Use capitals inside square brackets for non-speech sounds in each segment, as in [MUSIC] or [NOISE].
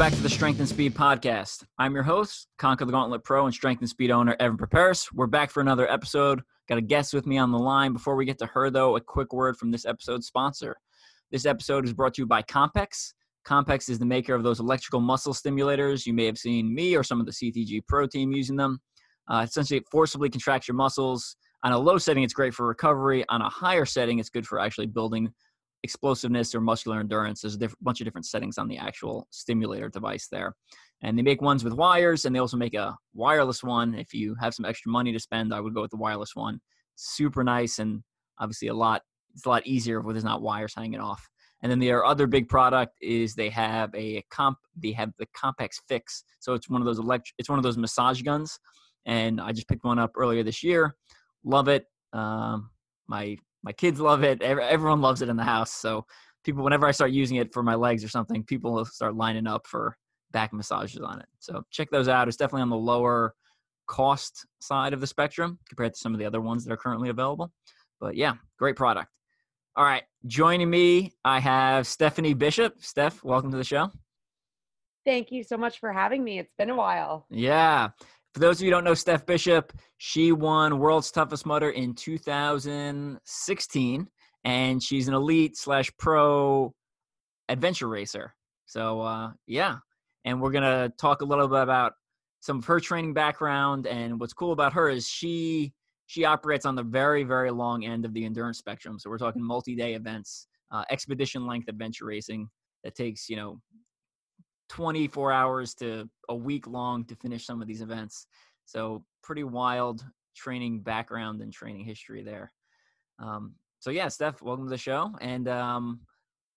Back to the Strength and Speed podcast. I'm your host, Conquer the Gauntlet Pro and Strength and Speed owner Evan Perperis. We're back for another episode. Got a guest with me on the line. Before we get to her, though, a quick word from this episode's sponsor. This episode is brought to you by Compex. Compex is the maker of those electrical muscle stimulators. You may have seen me or some of the CTG Pro team using them. Uh, essentially, it forcibly contracts your muscles. On a low setting, it's great for recovery. On a higher setting, it's good for actually building explosiveness or muscular endurance. There's a diff- bunch of different settings on the actual stimulator device there. And they make ones with wires and they also make a wireless one. If you have some extra money to spend, I would go with the wireless one. Super nice and obviously a lot it's a lot easier when there's not wires hanging off. And then their other big product is they have a comp they have the Compex Fixx. So it's one of those electric it's one of those massage guns. And I just picked one up earlier this year. Love it. Um, my my kids love it. Everyone loves it in the house. So people, whenever I start using it for my legs or something, people will start lining up for back massages on it. So check those out. It's definitely on the lower cost side of the spectrum compared to some of the other ones that are currently available. But yeah, great product. All right, joining me, I have Stefanie Bishop. Stef, welcome to the show. Thank you so much for having me. It's been a while. Yeah. For those of you who don't know Stef Bishop, she won World's Toughest Mudder in 2016, and she's an elite slash pro adventure racer. So uh, yeah, and we're gonna talk a little bit about some of her training background. And what's cool about her is she she operates on the very very long end of the endurance spectrum. So we're talking multi-day events, uh, expedition length adventure racing that takes you know 24 hours to a week long to finish some of these events. So pretty wild training background and training history there. Um, so yeah, Stef, welcome to the show. And um,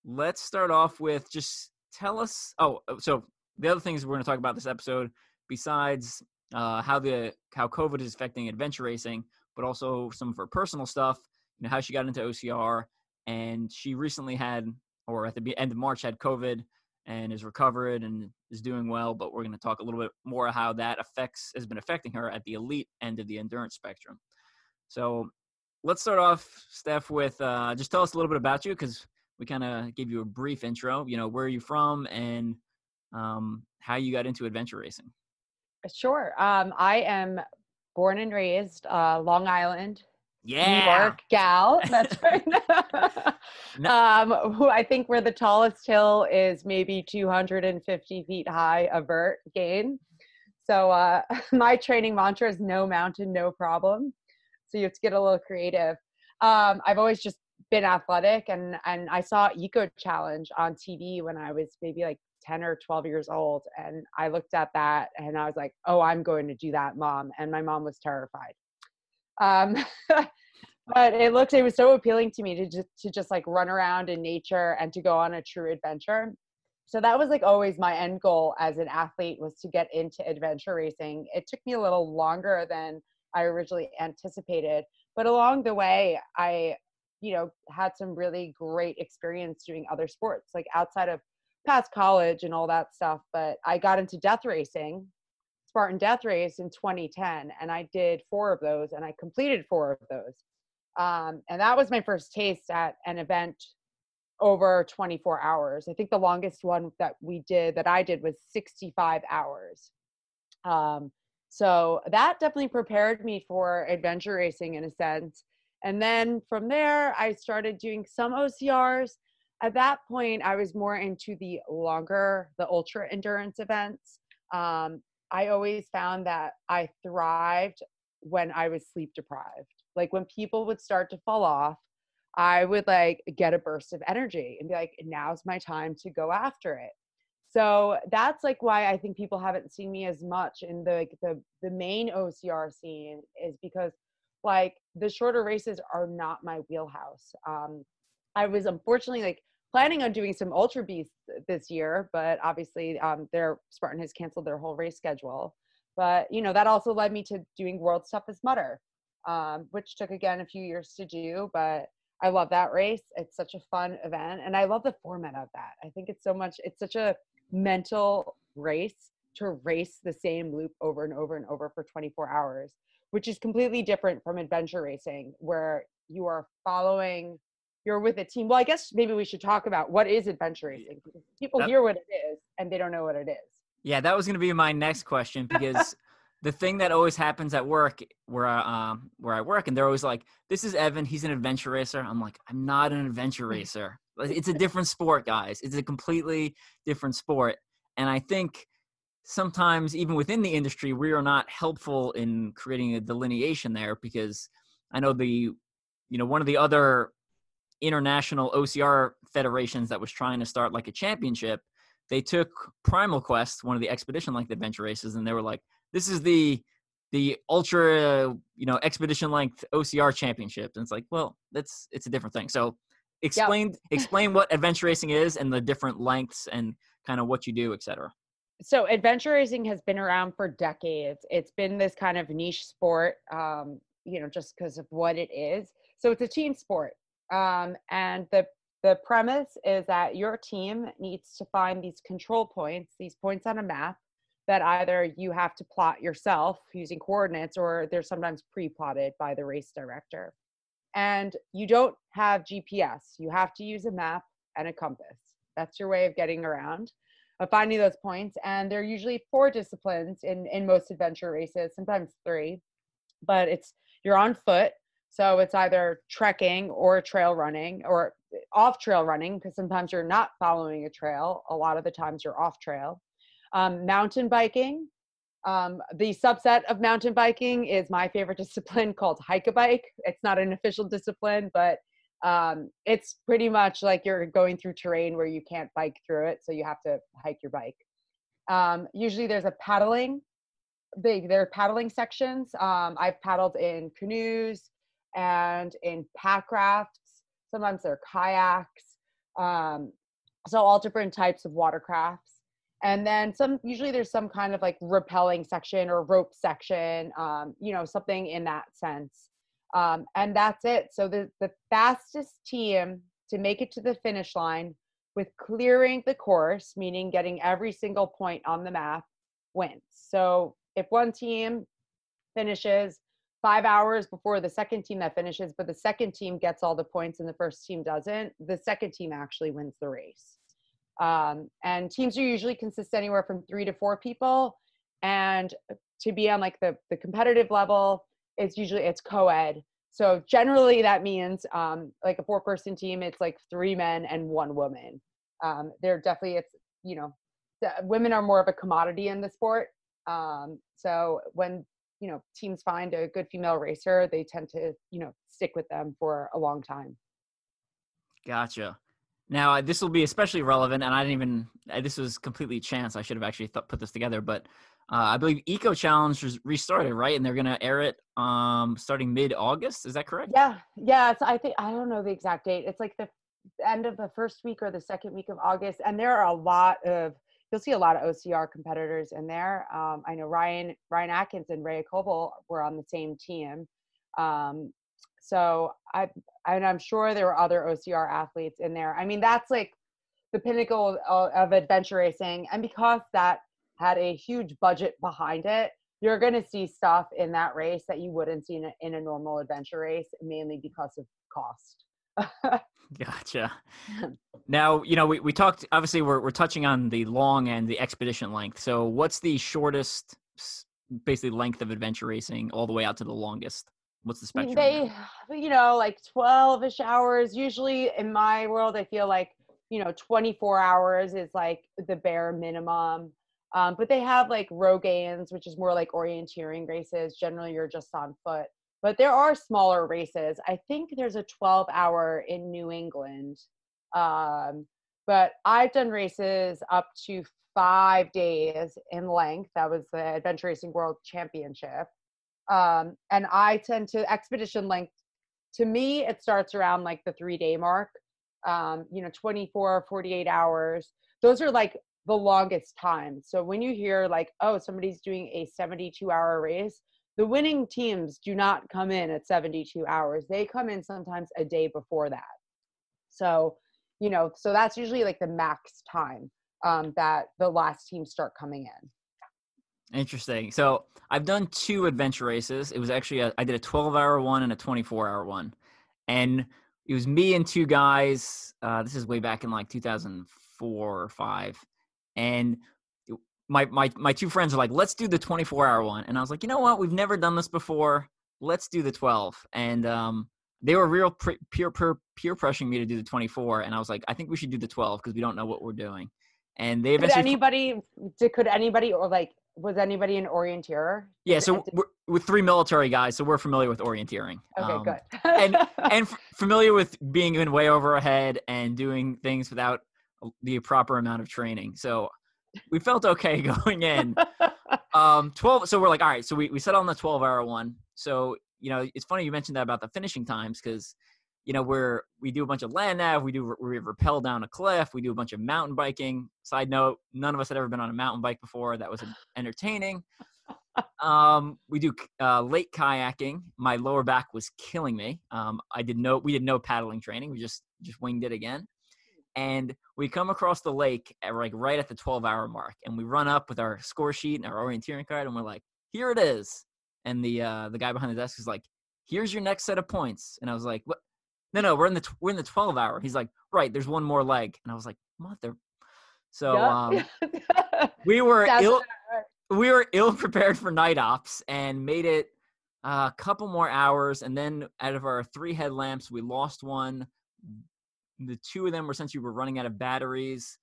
let's start off with just tell us. Oh, uh, so the other things we're going to talk about this episode, besides uh, how the how COVID is affecting adventure racing, but also some of her personal stuff. You know how she got into OCR, and she recently had, or at the end of March, had COVID and is recovered and is doing well. But we're going to talk a little bit more how that affects has been affecting her at the elite end of the endurance spectrum. So let's start off, Stef, with uh, just tell us a little bit about you because we kind of gave you a brief intro. You know, where are you from and um, how you got into adventure racing. Sure. Um, I am born and raised uh, Long Island, yeah. New York gal. That's right. [LAUGHS] um, who I think where the tallest hill is maybe 250 feet high, a vert gain. So uh, [LAUGHS] my training mantra is no mountain, no problem. So you have to get a little creative. Um, I've always just been athletic, and and I saw Eco Challenge on TV when I was maybe like 10 or 12 years old, and I looked at that and I was like, oh, I'm going to do that, mom. And my mom was terrified. Um, [LAUGHS] but it looked, it was so appealing to me to just, to just like run around in nature and to go on a true adventure. So that was like always my end goal as an athlete was to get into adventure racing. It took me a little longer than I originally anticipated, but along the way, I, you know, had some really great experience doing other sports, like outside of past college and all that stuff. But I got into death racing Spartan Death Race in 2010, and I did four of those, and I completed four of those. Um, and that was my first taste at an event over 24 hours. I think the longest one that we did, that I did, was 65 hours. Um, so that definitely prepared me for adventure racing in a sense. And then from there, I started doing some OCRs. At that point, I was more into the longer, the ultra endurance events. Um, I always found that I thrived when I was sleep deprived. Like when people would start to fall off, I would like get a burst of energy and be like, now's my time to go after it. So that's like why I think people haven't seen me as much in the the the main OCR scene is because like the shorter races are not my wheelhouse. Um, I was unfortunately like planning on doing some ultra beasts this year, but obviously um, their Spartan has canceled their whole race schedule. But you know that also led me to doing World's Toughest Mudder, um, which took again a few years to do. But I love that race. It's such a fun event, and I love the format of that. I think it's so much. It's such a mental race to race the same loop over and over and over for 24 hours, which is completely different from adventure racing, where you are following you're with a team. Well, I guess maybe we should talk about what is adventure racing. People that, hear what it is and they don't know what it is. Yeah, that was going to be my next question because [LAUGHS] the thing that always happens at work where I, um where I work and they're always like, "This is Evan. He's an adventure racer." I'm like, "I'm not an adventure racer. It's a different sport, guys. It's a completely different sport." And I think sometimes even within the industry we are not helpful in creating a delineation there because I know the you know one of the other international OCR federations that was trying to start like a championship, they took Primal Quest, one of the expedition length adventure races, and they were like, "This is the the ultra you know expedition length OCR championship." And it's like, well, that's it's a different thing. So explain yep. [LAUGHS] explain what adventure racing is and the different lengths and kind of what you do, etc. So adventure racing has been around for decades. It's been this kind of niche sport, um, you know, just because of what it is. So it's a team sport. Um, and the the premise is that your team needs to find these control points, these points on a map that either you have to plot yourself using coordinates or they're sometimes pre-plotted by the race director. And you don't have GPS. You have to use a map and a compass. That's your way of getting around, of finding those points. And there are usually four disciplines in, in most adventure races, sometimes three. But it's you're on foot, so it's either trekking or trail running or off trail running because sometimes you're not following a trail. A lot of the times you're off trail. Um, mountain biking. Um, the subset of mountain biking is my favorite [LAUGHS] discipline called hike a bike. It's not an official discipline, but um, it's pretty much like you're going through terrain where you can't bike through it, so you have to hike your bike. Um, usually there's a paddling. They, there are paddling sections. Um, I've paddled in canoes, and in pack rafts. Sometimes they're kayaks. Um, so all different types of watercrafts. And then some, usually there's some kind of like rappelling section or rope section, um, you know, something in that sense. Um, and that's it. So the, the fastest team to make it to the finish line with clearing the course, meaning getting every single point on the map, wins. So if one team finishes five hours before the second team that finishes, but the second team gets all the points and the first team doesn't, the second team actually wins the race. Um, and teams are usually consist anywhere from three to four people. And to be on like the, the competitive level, it's usually it's co-ed. So generally that means um, like a four person team, it's like three men and one woman. Um, they're definitely, it's, you know, women are more of a commodity in the sport. Um, so when you know teams find a good female racer they tend to you know stick with them for a long time. Gotcha. Now this will be especially relevant and i didn't even this was completely chance i should have actually th- put this together but uh, i believe eco challenge was restarted right and they're going to air it um starting mid-august is that correct? Yeah yeah it's, i think i don't know the exact date it's like the end of the first week or the second week of august and there are a lot of you'll see a lot of OCR competitors in there. Um, I know Ryan Ryan Atkins and Ray Coble were on the same team. Um, so I and I'm sure there were other OCR athletes in there. I mean, that's like the pinnacle of, of adventure racing, and because that had a huge budget behind it, you're going to see stuff in that race that you wouldn't see in a, in a normal adventure race, mainly because of cost. [LAUGHS] gotcha. [LAUGHS] Now, you know, we, we talked, obviously, we're, we're touching on the long and the expedition length. So, what's the shortest, basically, length of adventure racing all the way out to the longest? What's the spectrum? They, you know, like 12 ish hours. Usually in my world, I feel like, you know, 24 hours is like the bare minimum. Um, but they have like Rogaines, which is more like orienteering races. Generally, you're just on foot but there are smaller races. I think there's a 12 hour in New England. Um, but I've done races up to five days in length. That was the Adventure Racing World Championship. Um, and I tend to expedition length. To me, it starts around like the three day mark. Um, you know, 24, 48 hours. Those are like the longest time. So when you hear like, oh, somebody's doing a 72 hour race, the winning teams do not come in at 72 hours. They come in sometimes a day before that. So you know so that's usually like the max time um, that the last teams start coming in. Interesting. So i've done two adventure races. It was actually a, I did a 12 hour one and a 24 hour one. And it was me and two guys uh, this is way back in like 2004 or 5 and my my my two friends are like, let's do the 24 hour one, and I was like, you know what, we've never done this before. Let's do the 12, and um, they were real pre- peer peer peer pressuring me to do the 24, and I was like, I think we should do the 12 because we don't know what we're doing. And they could anybody could anybody or like was anybody an orienteer? Yeah, so we're, we're three military guys, so we're familiar with orienteering. Okay, um, good. and [LAUGHS] and f- familiar with being in way over ahead and doing things without the proper amount of training. So we felt okay [LAUGHS] going in. [LAUGHS] um, twelve. So we're like, all right. So we we set on the twelve hour one. So you know, it's funny you mentioned that about the finishing times because you know we're we do a bunch of land nav we do we rappel down a cliff we do a bunch of mountain biking side note none of us had ever been on a mountain bike before that was entertaining um we do uh, lake kayaking my lower back was killing me um i did no we did no paddling training we just just winged it again and we come across the lake at like right at the 12 hour mark and we run up with our score sheet and our orienteering card and we're like here it is. And the uh the guy behind the desk is like here's your next set of points. And i was like what? No no we're in the we're in the 12 hour. He's like right there's one more leg. And i was like mother so um [LAUGHS] we were ill we were ill prepared for night ops and made it a couple more hours and then out of our three headlamps we lost one the two of them were since we were running out of batteries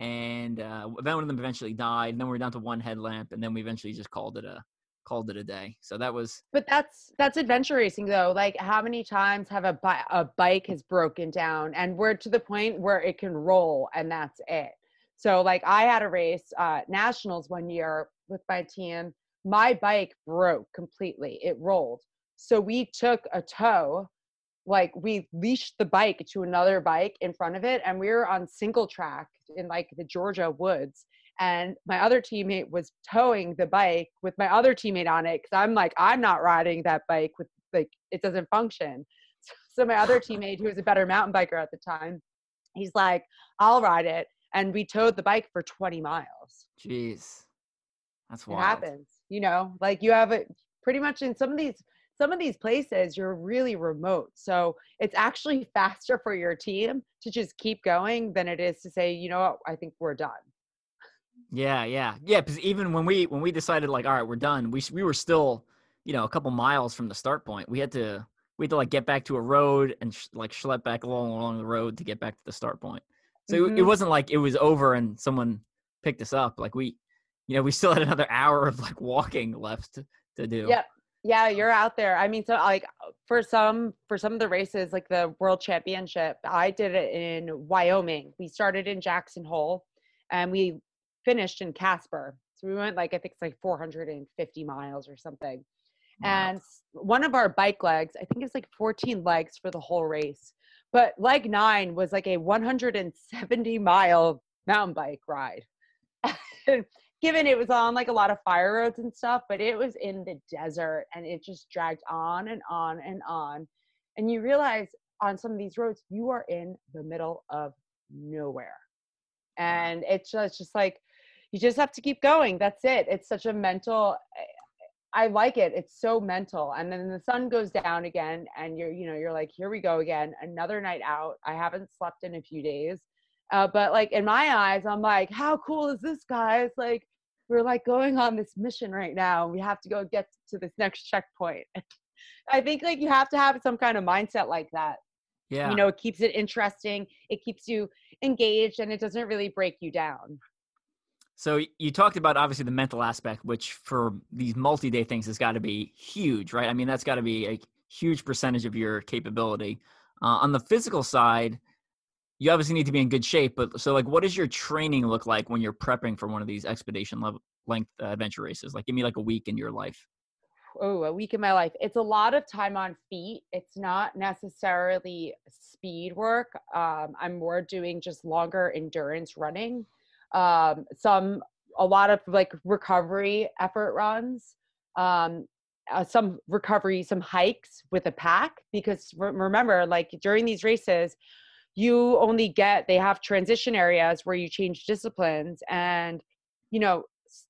and uh, one of them eventually died and then we were down to one headlamp and then we eventually just called it a called it a day. So that was but that's that's adventure racing though. Like how many times have a, bi- a bike has broken down and we're to the point where it can roll and that's it. So like i had a race uh nationals one year with my team. My bike broke completely. It rolled. So we took a tow like we leashed the bike to another bike in front of it and we were on single track in like the Georgia woods and my other teammate was towing the bike with my other teammate on it because I'm like I'm not riding that bike with like it doesn't function. [LAUGHS] So my other [LAUGHS] teammate who was a better mountain biker at the time he's like I'll ride it and we towed the bike for 20 miles. Jeez. That's what happens you know? Like you have it pretty much in some of these some of these places you're really remote. So it's actually faster for your team to just keep going than it is to say, you know what, I think we're done. Yeah, yeah, yeah. Because even when we when we decided like, all right, we're done, we we were still, you know, a couple miles from the start point. We had to we had to like get back to a road and sh- like schlep back along along the road to get back to the start point. So mm-hmm. it, it wasn't like it was over and someone picked us up. Like we, you know, we still had another hour of like walking left to, to do. Yep yeah you're out there. I mean so like for some for some of the races like the world championship i did it in wyoming. We started in jackson hole and we finished in casper. So we went like i think it's like 450 miles or something. Wow. and one of our bike legs i think it's like 14 legs for the whole race. But leg nine was like a 170 mile mountain bike ride [LAUGHS] given it was on like a lot of fire roads and stuff, but it was in the desert and it just dragged on and on and on. And you realize on some of these roads, you are in the middle of nowhere. And it's just, just like, you just have to keep going. That's it. It's such a mental, I like it. It's so mental. And then the sun goes down again and you're, you know, you're like, here we go again. Another night out. I haven't slept in a few days. Uh, but like in my eyes, I'm like, how cool is this, guys? Like, we're like going on this mission right now. We have to go get to this next checkpoint. [LAUGHS] I think like you have to have some kind of mindset like that. Yeah. You know, it keeps it interesting, it keeps you engaged, and it doesn't really break you down. So you talked about obviously the mental aspect, which for these multi-day things has got to be huge, right? I mean, that's got to be a huge percentage of your capability. Uh, on the physical side, you obviously need to be in good shape but so like what does your training look like when you're prepping for one of these expedition level length uh, adventure races? Like give me like a week in your life. Oh a week in my life. It's a lot of time on feet. It's not necessarily speed work. Um, i'm more doing just longer endurance running. Um, some a lot of like recovery effort runs. Um, uh, some recovery some hikes with a pack because re- remember like during these races you only get they have transition areas where you change disciplines and you know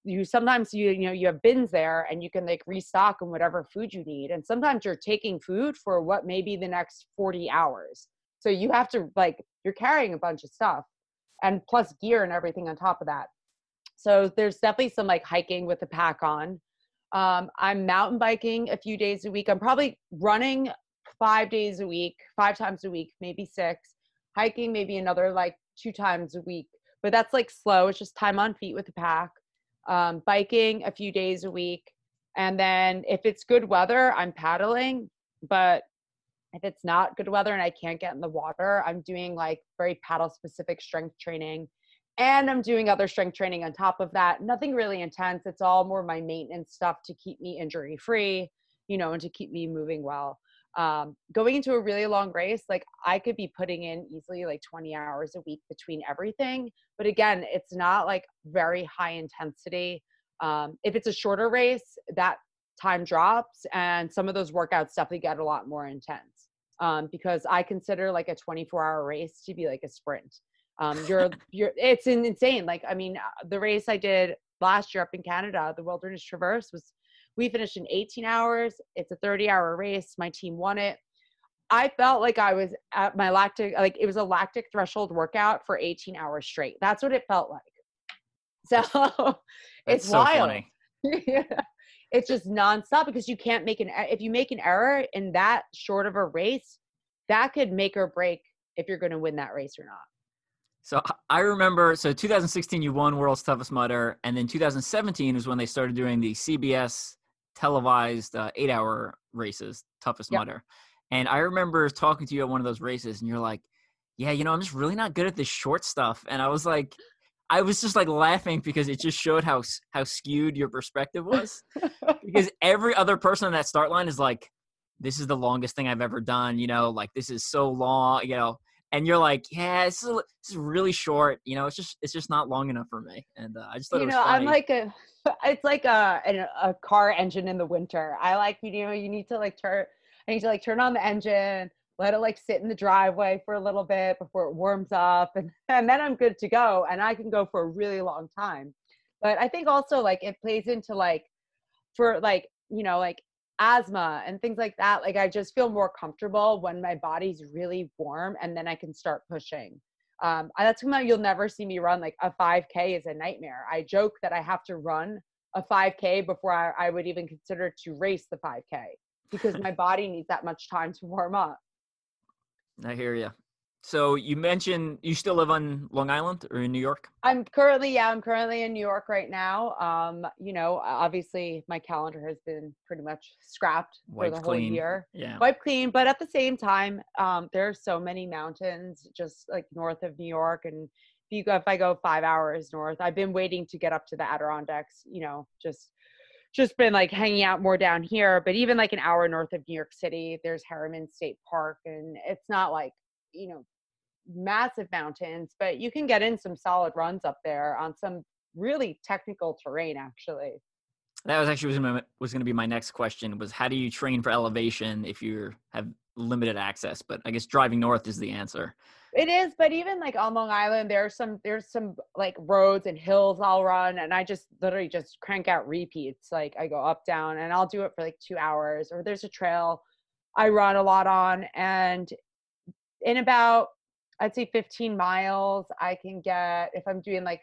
you sometimes you you know you have bins there and you can like restock on whatever food you need and sometimes you're taking food for what may be the next 40 hours so you have to like you're carrying a bunch of stuff and plus gear and everything on top of that So there's definitely some like hiking with the pack on. Um, I'm mountain biking a few days a week. I'm probably running five days a week, five times a week, maybe six. Hiking maybe another like two times a week, but that's like slow. It's just time on feet with the pack. Um, biking a few days a week, and then if it's good weather, I'm paddling. But if it's not good weather and I can't get in the water, I'm doing like very paddle specific strength training and I'm doing other strength training on top of that. Nothing really intense. It's all more my maintenance stuff to keep me injury free, you know, and to keep me moving well. Um, going into a really long race, like I could be putting in easily like 20 hours a week between everything. But again, it's not like very high intensity. Um, if it's a shorter race, that time drops and some of those workouts definitely get a lot more intense um, because I consider like a 24 hour race to be like a sprint. Um, you're [LAUGHS] you're it's insane. Like I mean, uh, the race I did last year up in Canada, the Wilderness Traverse was we finished in 18 hours. It's a 30 hour race. My team won it. I felt like I was at my lactic like it was a lactic threshold workout for 18 hours straight. That's what it felt like. So [LAUGHS] it's so wild. yeah. [LAUGHS] It's just nonstop because you can't make an if you make an error in that short of a race, that could make or break if you're going to win that race or not. So I remember, so 2016 you won World's Toughest Mudder, and then 2017 was when they started doing the CBS televised uh, eight-hour races, Toughest yep. Mudder. And I remember talking to you at one of those races, and you're like, "Yeah, you know, I'm just really not good at this short stuff." And I was like, I was just like laughing because it just showed how how skewed your perspective was. because [LAUGHS] every other person on that start line is like, "This is the longest thing I've ever done." You know, like this is so long. You know, and you're like, yeah, this is, this is really short. You know, it's just it's just not long enough for me. And uh, I just thought you know I'm like a [LAUGHS] it's like a, a, a car engine in the winter. I like you know you need to like turn I need to like turn on the engine, let it like sit in the driveway for a little bit before it warms up, and [LAUGHS] and then I'm good to go, and I can go for a really long time. But I think also like it plays into like for like you know like asthma and things like that like i just feel more comfortable when my body's really warm and then i can start pushing um that's why you'll never see me run like a 5k is a nightmare. I joke that i have to run a 5k before I, I would even consider to race the 5k because my body needs that much time to warm up. I hear you so you mentioned you still live on Long Island or in New York? I'm currently, yeah, I'm currently in New York right now. Um, you know, obviously my calendar has been pretty much scrapped Wiped for the clean. whole year. Yeah. Wiped clean, but at the same time, um, there are so many mountains just like north of New York. And if you go, if I go five hours north, I've been waiting to get up to the Adirondacks, you know, just just been like hanging out more down here. But even like an hour north of New York City, there's Harriman State Park, and it's not like you know massive mountains, but you can get in some solid runs up there on some really technical terrain actually. That was actually was, was going to be my next question was how do you train for elevation if you have limited access? But I guess driving north is the answer. It is, but even like on Long Island, there's some there's some like roads and hills I'll run, and I just literally just crank out repeats. Like I go up down, and I'll do it for like two hours. Or there's a trail I run a lot on, and in about I'd say 15 miles. I can get, if I'm doing like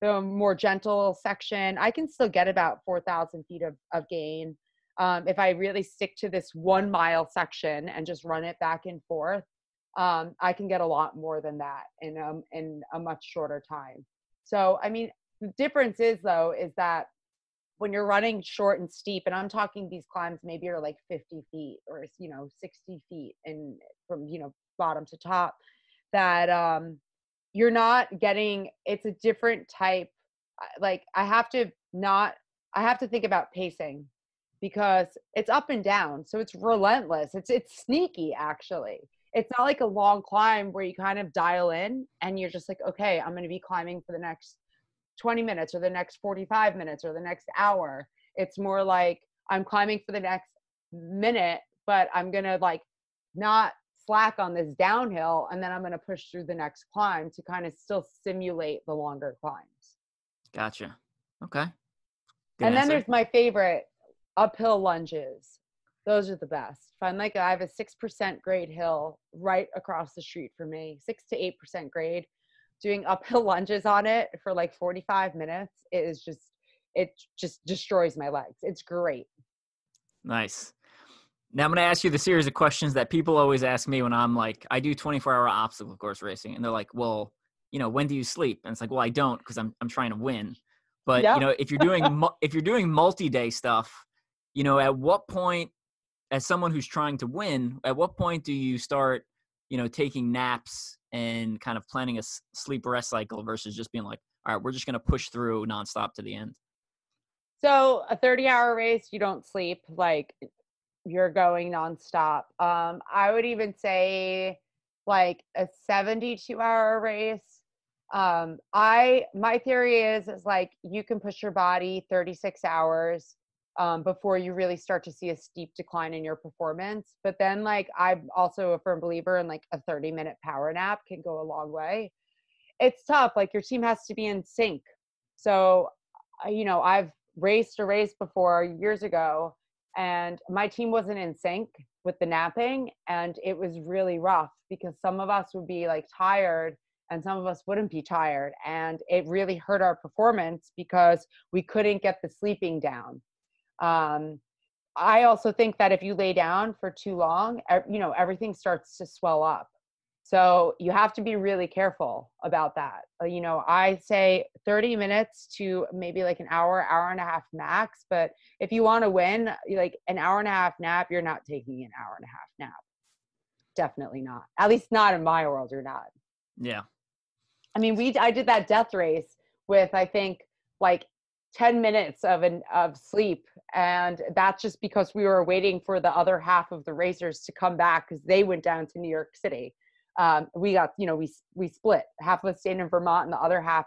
the more gentle section, I can still get about 4,000 feet of, of gain. Um, if I really stick to this one mile section and just run it back and forth, um, I can get a lot more than that in, um, in a much shorter time. So, I mean, the difference is though, is that when you're running short and steep, and I'm talking these climbs maybe are like 50 feet or, you know, 60 feet and from, you know, bottom to top, that um you're not getting it's a different type like i have to not i have to think about pacing because it's up and down so it's relentless it's it's sneaky actually. It's not like a long climb where you kind of dial in and you're just like okay i'm going to be climbing for the next 20 minutes or the next 45 minutes or the next hour. It's more like i'm climbing for the next minute but i'm going to like not slack on this downhill and then I'm going to push through the next climb to kind of still simulate the longer climbs. Gotcha. Okay. Good and answer. then there's my favorite uphill lunges. Those are the best. If I'm like, I have a 6% grade hill right across the street for me, 6 to 8% grade. doing uphill [LAUGHS] lunges on it for like 45 minutes. It is just, it just destroys my legs. It's great. Nice. Now I'm going to ask you the series of questions that people always ask me when I'm like, I do 24 hour obstacle course racing, and they're like, "Well, you know, when do you sleep?" And it's like, "Well, I don't because I'm I'm trying to win." But Yep. you know, if you're doing [LAUGHS] if you're doing multi day stuff, you know, at what point, as someone who's trying to win, at what point do you start, you know, taking naps and kind of planning a sleep rest cycle versus just being like, "All right, we're just going to push through nonstop to the end." So a 30 hour race, you don't sleep, like you're going nonstop. Um, I would even say like a 72 hour race. Um, I my theory is is like you can push your body 36 hours um, before you really start to see a steep decline in your performance. But then like I'm also a firm believer in like a 30 minute power nap can go a long way. It's tough, like your team has to be in sync. So you know, I've raced a race before years ago and my team wasn't in sync with the napping and it was really rough because some of us would be like tired and some of us wouldn't be tired and it really hurt our performance because we couldn't get the sleeping down. Um, i also think that if you lay down for too long you know everything starts to swell up so you have to be really careful about that. Uh, you know, I say 30 minutes to maybe like an hour, hour and a half max. But if you want to win, like an hour and a half nap, you're not taking an hour and a half nap. Definitely not. At least not in my world, you're not. Yeah. I mean, we I did that death race with I think like 10 minutes of an of sleep and that's just because we were waiting for the other half of the racers to come back because they went down to New York City. Um, we got you know we we split half of us stayed in Vermont and the other half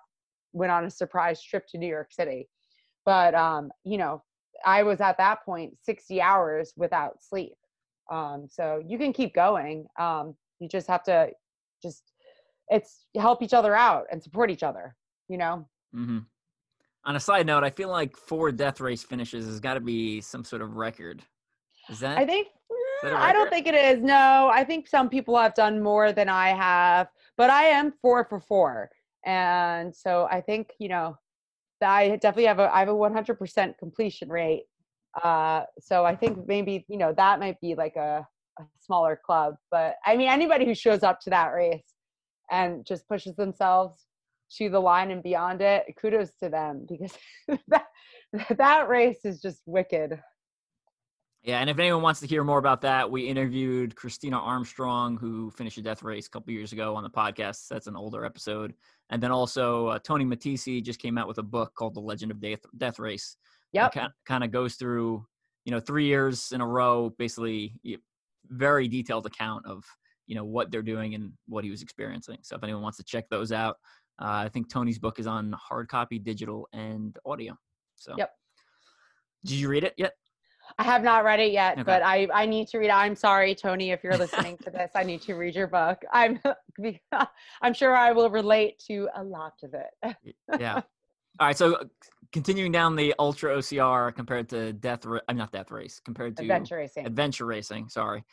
went on a surprise trip to New York City. But um, you know, I was at that point 60 hours without sleep. Um, so you can keep going. Um, you just have to just it's help each other out and support each other you know hmm On a side note, I feel like four death race finishes has got to be some sort of record. Is that? i think a i don't think it is. No i think some people have done more than i have but i am four for four. And so i think you know i definitely have a i have a 100% completion rate. Uh so i think maybe you know that might be like a, a smaller club but i mean anybody who shows up to that race and just pushes themselves to the line and beyond it kudos to them because [LAUGHS] that that race is just wicked Yeah, and if anyone wants to hear more about that, we interviewed Christina Armstrong, who finished a death race a couple years ago on the podcast. That's an older episode. And then also uh, Tony Matesi just came out with a book called The Legend of Death, Death Race. Yeah, Kind of goes through, you know, three years in a row, basically very detailed account of, you know, what they're doing and what he was experiencing. So if anyone wants to check those out, uh, I think Tony's book is on hard copy, digital, and audio. So Yep. Did you read it yet? I have not read it yet, Okay. but I I need to read. I'm sorry, Tony, if you're listening to this. I need to read your book. [LAUGHS] I'm [LAUGHS] I'm sure I will relate to a lot of it. yeah. All right. So uh, continuing down the ultra OCR compared to death, I'm not death race compared to Adventure racing. adventure racing. Sorry.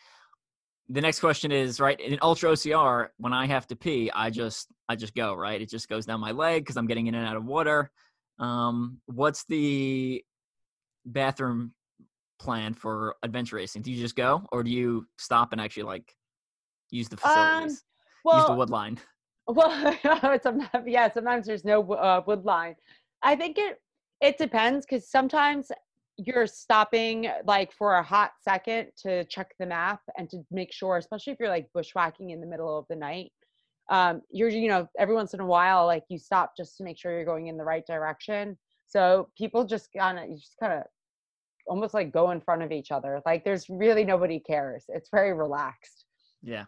The next question is right in ultra OCR. When I have to pee, I just I just go right. It just goes down my leg because I'm getting in and out of water. Um, what's the bathroom plan for adventure racing? Do you just go, or do you stop and actually like use the Um, facilities, use the Well, wood line? [LAUGHS] well, [LAUGHS] sometimes yeah, sometimes there's no uh, wood line. I think it it depends because sometimes you're stopping like for a hot second to check the map and to make sure, especially if you're like bushwhacking in the middle of the night. Um, you're you know every once in a while like you stop just to make sure you're going in the right direction. So people just kind of you just kind of almost like go in front of each other. Like there's really nobody cares. It's very relaxed. Yeah.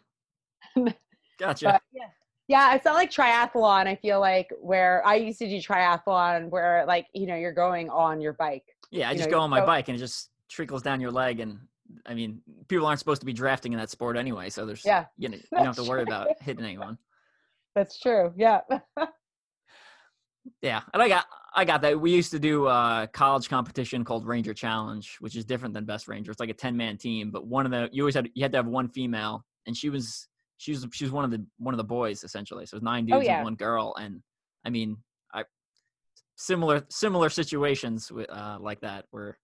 [LAUGHS] Gotcha. But yeah. Yeah, it's not like triathlon, I feel like, where I used to do triathlon where like, you know, you're going on your bike. Yeah, I you just know, go on my bike and it just trickles down your leg. And I mean, people aren't supposed to be drafting in that sport anyway, so there's Yeah. you, know, you don't have to worry about hitting anyone. [LAUGHS] That's true. Yeah. [LAUGHS] Yeah, and I got I got that. We used to do a college competition called Ranger Challenge, which is different than Best Ranger. It's like a ten man team, but one of the you always had you had to have one female, and she was she was she was one of the one of the boys essentially. So it's nine Oh, dudes yeah. and one girl, and I mean, I similar similar situations with uh, like that where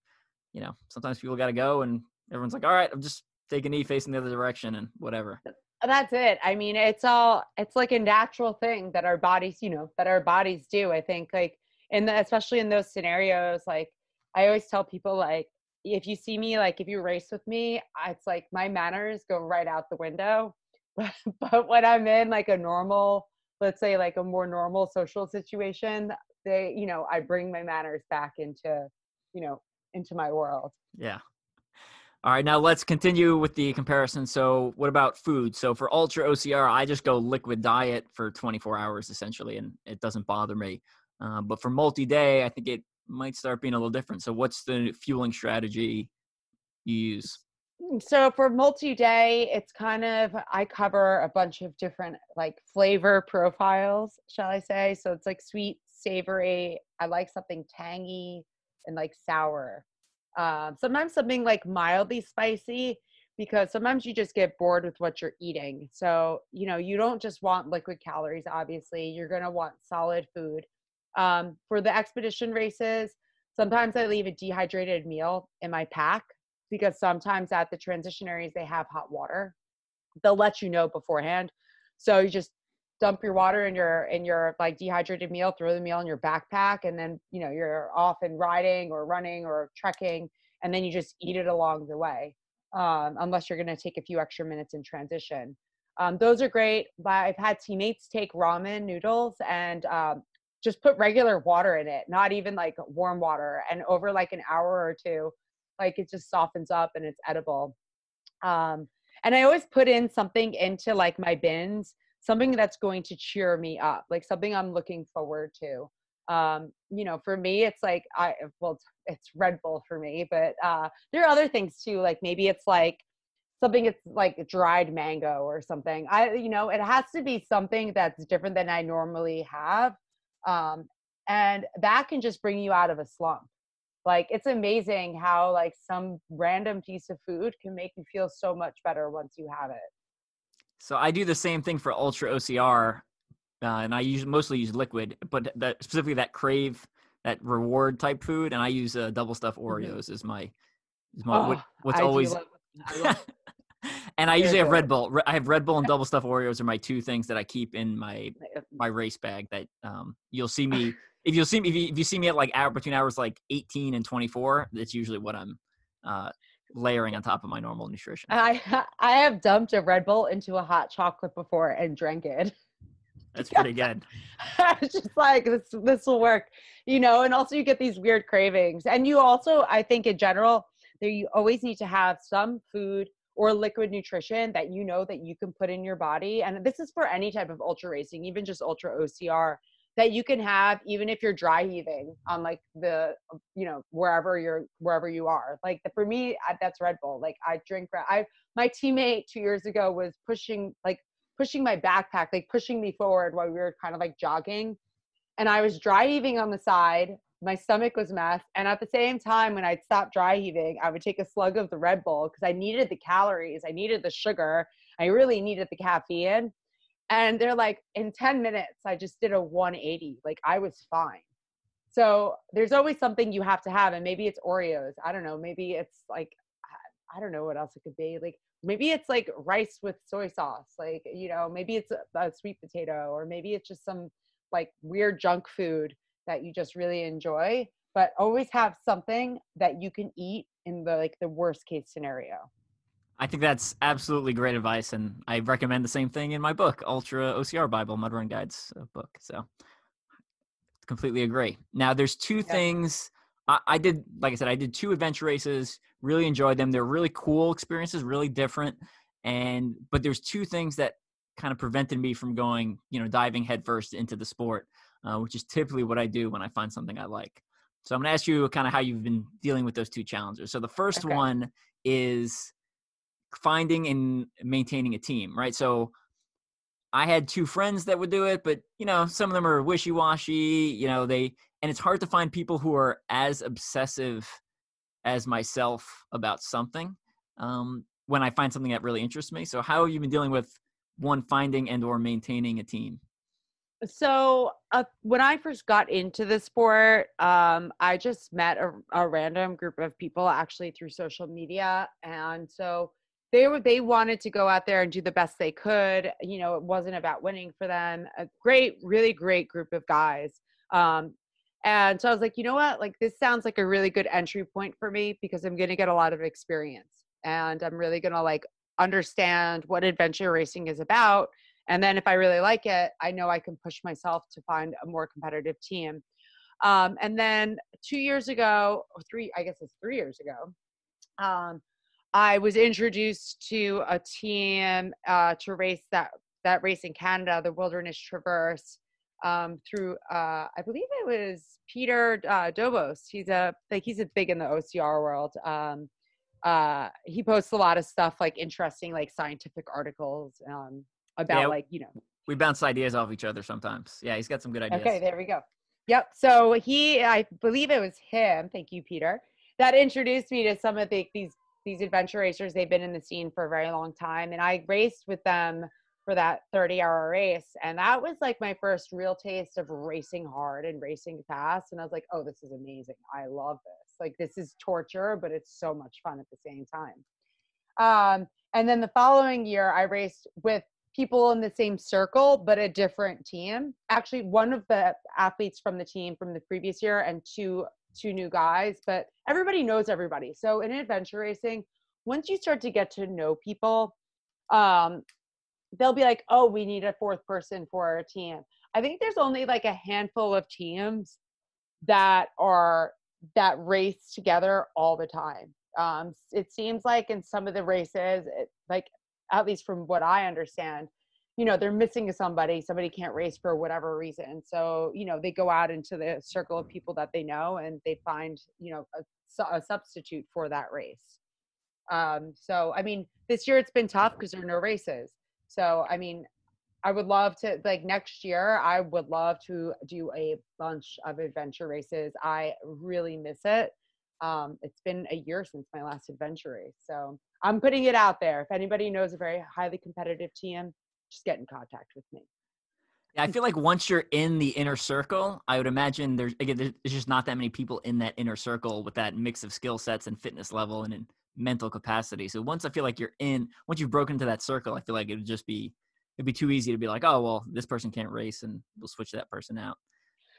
you know sometimes people got to go and everyone's like, all right, I'm just taking a knee facing the other direction and whatever. Uh, that's it. I mean it's all it's like a natural thing that our bodies you know that our bodies do i think like in the especially in those scenarios like i always tell people like if you see me like if you race with me it's like my manners go right out the window. [LAUGHS] But, but when i'm in like a normal let's say like a more normal social situation they you know i bring my manners back into you know into my world. Yeah. All right, now let's continue with the comparison. So, what about food? So, for Ultra OCR, I just go liquid diet for 24 hours essentially, and it doesn't bother me. Uh, but for multi day, I think it might start being a little different. So, what's the fueling strategy you use? Mm, so for multi-day it's kind of i cover a bunch of different like flavor profiles shall i say so it's like sweet savory i like something tangy and like sour um, sometimes something like mildly spicy because sometimes you just get bored with what you're eating so you know you don't just want liquid calories obviously you're going to want solid food um, for the expedition races sometimes i leave a dehydrated meal in my pack because sometimes at the transition areas they have hot water. They'll let you know beforehand. So you just dump your water in your in your like dehydrated meal, throw the meal in your backpack, and then you know you're off and riding or running or trekking, and then you just eat it along the way. Um, unless you're going to take a few extra minutes in transition. Um, those are great. But I've had teammates take ramen noodles and um, just put regular water in it, not even like warm water, and over like an hour or two, like it just softens up and it's edible um and i always put in something into like my bins something that's going to cheer me up like something i'm looking forward to. Um you know for me it's like i well it's, red bull for me but uh there are other things too like maybe it's like something it's like dried mango or something. I you know it has to be something that's different than i normally have um and that can just bring you out of a slump. Like it's amazing how like some random piece of food can make you feel so much better once you have it So, I do the same thing for Ultra OCR, uh, and I use mostly use liquid, but that specifically that crave that reward type food, and I use uh, double stuff Oreos as my is my what, Oh, what's I always love- I love- [LAUGHS] and I usually have. Red Bull. I have Red Bull and double stuff Oreos are my two things that I keep in my my race bag. That um, you'll see me [LAUGHS] if you'll see me if you, if you see me at like hour between hours like 18 and 24. That's usually what I'm uh, layering on top of my normal nutrition. I I have dumped a Red Bull into a hot chocolate before and drank it. That's pretty good. [LAUGHS] I was just like this this will work, you know. And also you get these weird cravings, and you also I think in general there you always need to have some food or liquid nutrition that you know that you can put in your body, and this is for any type of ultra racing, even just ultra OCR that you can have even if you're dry heaving on like the uh, you know wherever you're wherever you are. Like for me I- that's red bull. Like i drink i my teammate two years ago was pushing like pushing my backpack like pushing me forward while we were kind of like jogging and i was dry heaving on the side. My stomach was mess and at the same time when i'd stop dry heaving i would take a slug of the red bull because i needed the calories i needed the sugar i really needed the caffeine and they're like in 10 minutes i just did a 180 like i was fine. So there's always something you have to have and maybe it's oreos i don't know maybe it's like i don't know what else it could be like maybe it's like rice with soy sauce like you know maybe it's a, a sweet potato or maybe it's just some like weird junk food that you just really enjoy but always have something that you can eat in the like the worst case scenario I think that's absolutely great advice, and I recommend the same thing in my book, Ultra OCR Bible, Mud Run Guides uh, book. So, completely agree. Now, there's two things I, I did. Like I said, I did two adventure races. Really enjoyed them. They're really cool experiences, really different. And but there's two things that kind of prevented me from going, you know, diving headfirst into the sport, uh, which is typically what I do when I find something I like. So I'm going to ask you kind of how you've been dealing with those two challenges. So the first Okay. one is finding and maintaining a team, right? So I had two friends that would do it, but you know, some of them are wishy-washy, you know, they and it's hard to find people who are as obsessive as myself about something. Um, when I find something that really interests me. So how have you been dealing with one finding and or maintaining a team? So uh, when I first got into the sport, um, I just met a, a random group of people actually through social media, and so they were they wanted to go out there and do the best they could. You know, it wasn't about winning for them. A great, really great group of guys. Um, and so I was like, you know what? Like this sounds like a really good entry point for me because I'm going to get a lot of experience and I'm really going to like understand what adventure racing is about and then if I really like it, I know I can push myself to find a more competitive team. Um, and then two years ago, three, I guess it's three years ago, um, I was introduced to a team uh, to race that that race in Canada, the Wilderness Traverse, um, through uh, I believe it was Peter uh, Dobos. He's a like he's a big in the OCR world. Um, uh, he posts a lot of stuff like interesting like scientific articles um, about yeah, like you know we bounce ideas off each other sometimes yeah he's got some good ideas okay there we go yep so he i believe it was him thank you peter that introduced me to some of the, these these adventure racers they've been in the scene for a very long time and i raced with them for that 30 hour race and that was like my first real taste of racing hard and racing fast and i was like oh this is amazing. I love this. Like this is torture but it's so much fun at the same time. Um, and then the following year i raced with people in the same circle but a different team. Actually one of the athletes from the team from the previous year and two two new guys but everybody knows everybody. So in adventure racing once you start to get to know people um they'll be like oh we need a fourth person for our team. I think there's only like a handful of teams that are that race together all the time. Um it seems like in some of the races it, like at least from what I understand, you know, they're missing somebody, somebody can't race for whatever reason. So, you know, they go out into the circle of people that they know and they find, you know, a, a substitute for that race. Um, so, I mean, this year it's been tough because there are no races. So, I mean, I would love to, like next year, I would love to do a bunch of adventure races. I really miss it. Um, it's been a year since my last adventure race. So, I'm putting it out there. If anybody knows a very highly competitive team, just get in contact with me. Yeah, I feel like once you're in the inner circle, I would imagine there's again there's just not that many people in that inner circle with that mix of skill sets and fitness level and in mental capacity. So once I feel like you're in, once you've broken into that circle, I feel like it would just be it'd be too easy to be like, oh well, this person can't race, and we'll switch that person out.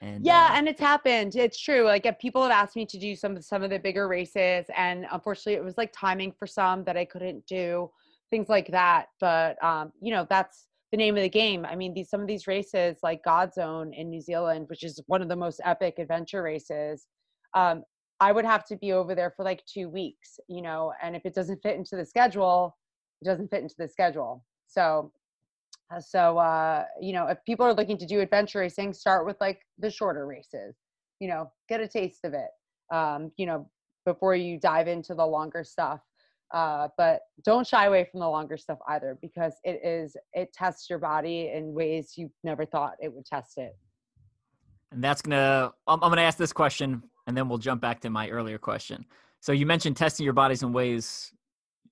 And yeah, uh, and it's happened. It's true. Like if people have asked me to do some of some of the bigger races, and unfortunately, it was like timing for some that I couldn't do, things like that. But um, you know, that's the name of the game. I mean, these some of these races, like GODZone in New Zealand, which is one of the most epic adventure races. Um, I would have to be over there for like two weeks, you know, and if it doesn't fit into the schedule, it doesn't fit into the schedule. So uh, so, uh, you know, if people are looking to do adventure racing, start with like the shorter races, you know, get a taste of it, um, you know, before you dive into the longer stuff. Uh, but don't shy away from the longer stuff either because it is, it tests your body in ways you never thought it would test it. And that's to, I'm, I'm to ask this question and then we'll jump back to my earlier question. So you mentioned testing your bodies in ways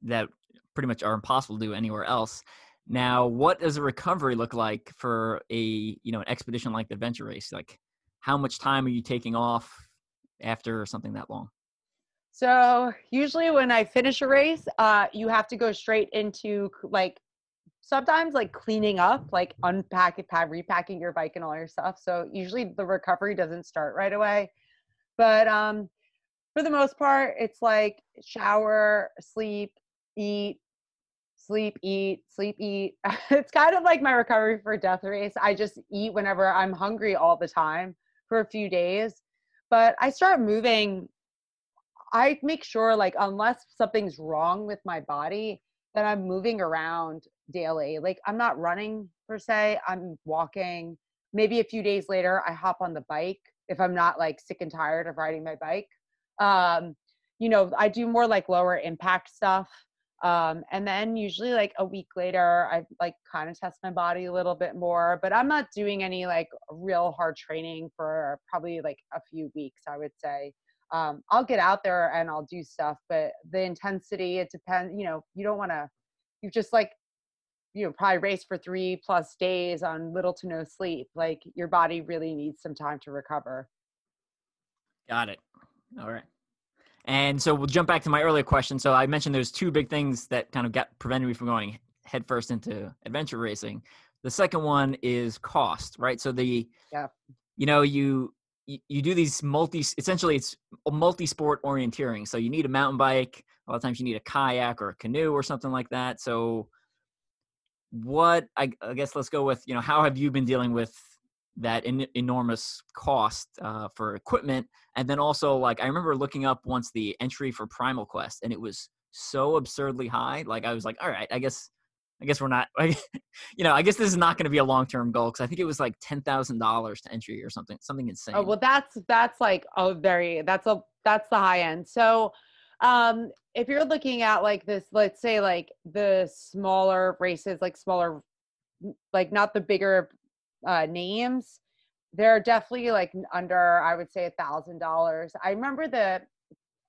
that pretty much are impossible to do anywhere else. Now, what does a recovery look like for a you know an expedition like the Venture Race? Like, how much time are you taking off after something that long? So usually when I finish a race, uh, you have to go straight into like sometimes like cleaning up, like unpacking, repacking your bike and all your stuff. So usually the recovery doesn't start right away. But um, for the most part, it's like shower, sleep, eat, sleep, eat, sleep, eat. [LAUGHS] it's kind of like my recovery for death race. I just eat whenever I'm hungry all the time for a few days. But I start moving. I make sure, like, unless something's wrong with my body, that I'm moving around daily. Like, I'm not running per se, I'm walking. Maybe a few days later, I hop on the bike if I'm not like sick and tired of riding my bike. Um, you know, I do more like lower impact stuff um, and then usually like a week later i like kind of test my body a little bit more but i'm not doing any like real hard training for probably like a few weeks i would say um, i'll get out there and i'll do stuff but the intensity it depends you know you don't want to you just like you know probably race for three plus days on little to no sleep like your body really needs some time to recover. Got it. All right. And so we'll jump back to my earlier question. So i mentioned there's two big things that kind of got prevented me from going headfirst into adventure racing. The second one is cost right? So the yeah. you know you you, do these multi essentially it's a multi-sport orienteering. So you need a mountain bike a lot of times you need a kayak or a canoe or something like that. So what I, I, guess let's go with you know how have you been dealing with that in, enormous cost uh, for equipment? And then also like i remember looking up once the entry for primal quest and it was so absurdly high. Like i was like all right i guess i guess we're not [LAUGHS] you know i guess this is not going to be a long-term goal because i think it was like $10000 to entry or something something insane. oh well that's that's like a very that's a that's the high end. So um if you're looking at like this let's say like the smaller races like smaller like not the bigger uh names they're definitely like under i would say a thousand dollars. I remember the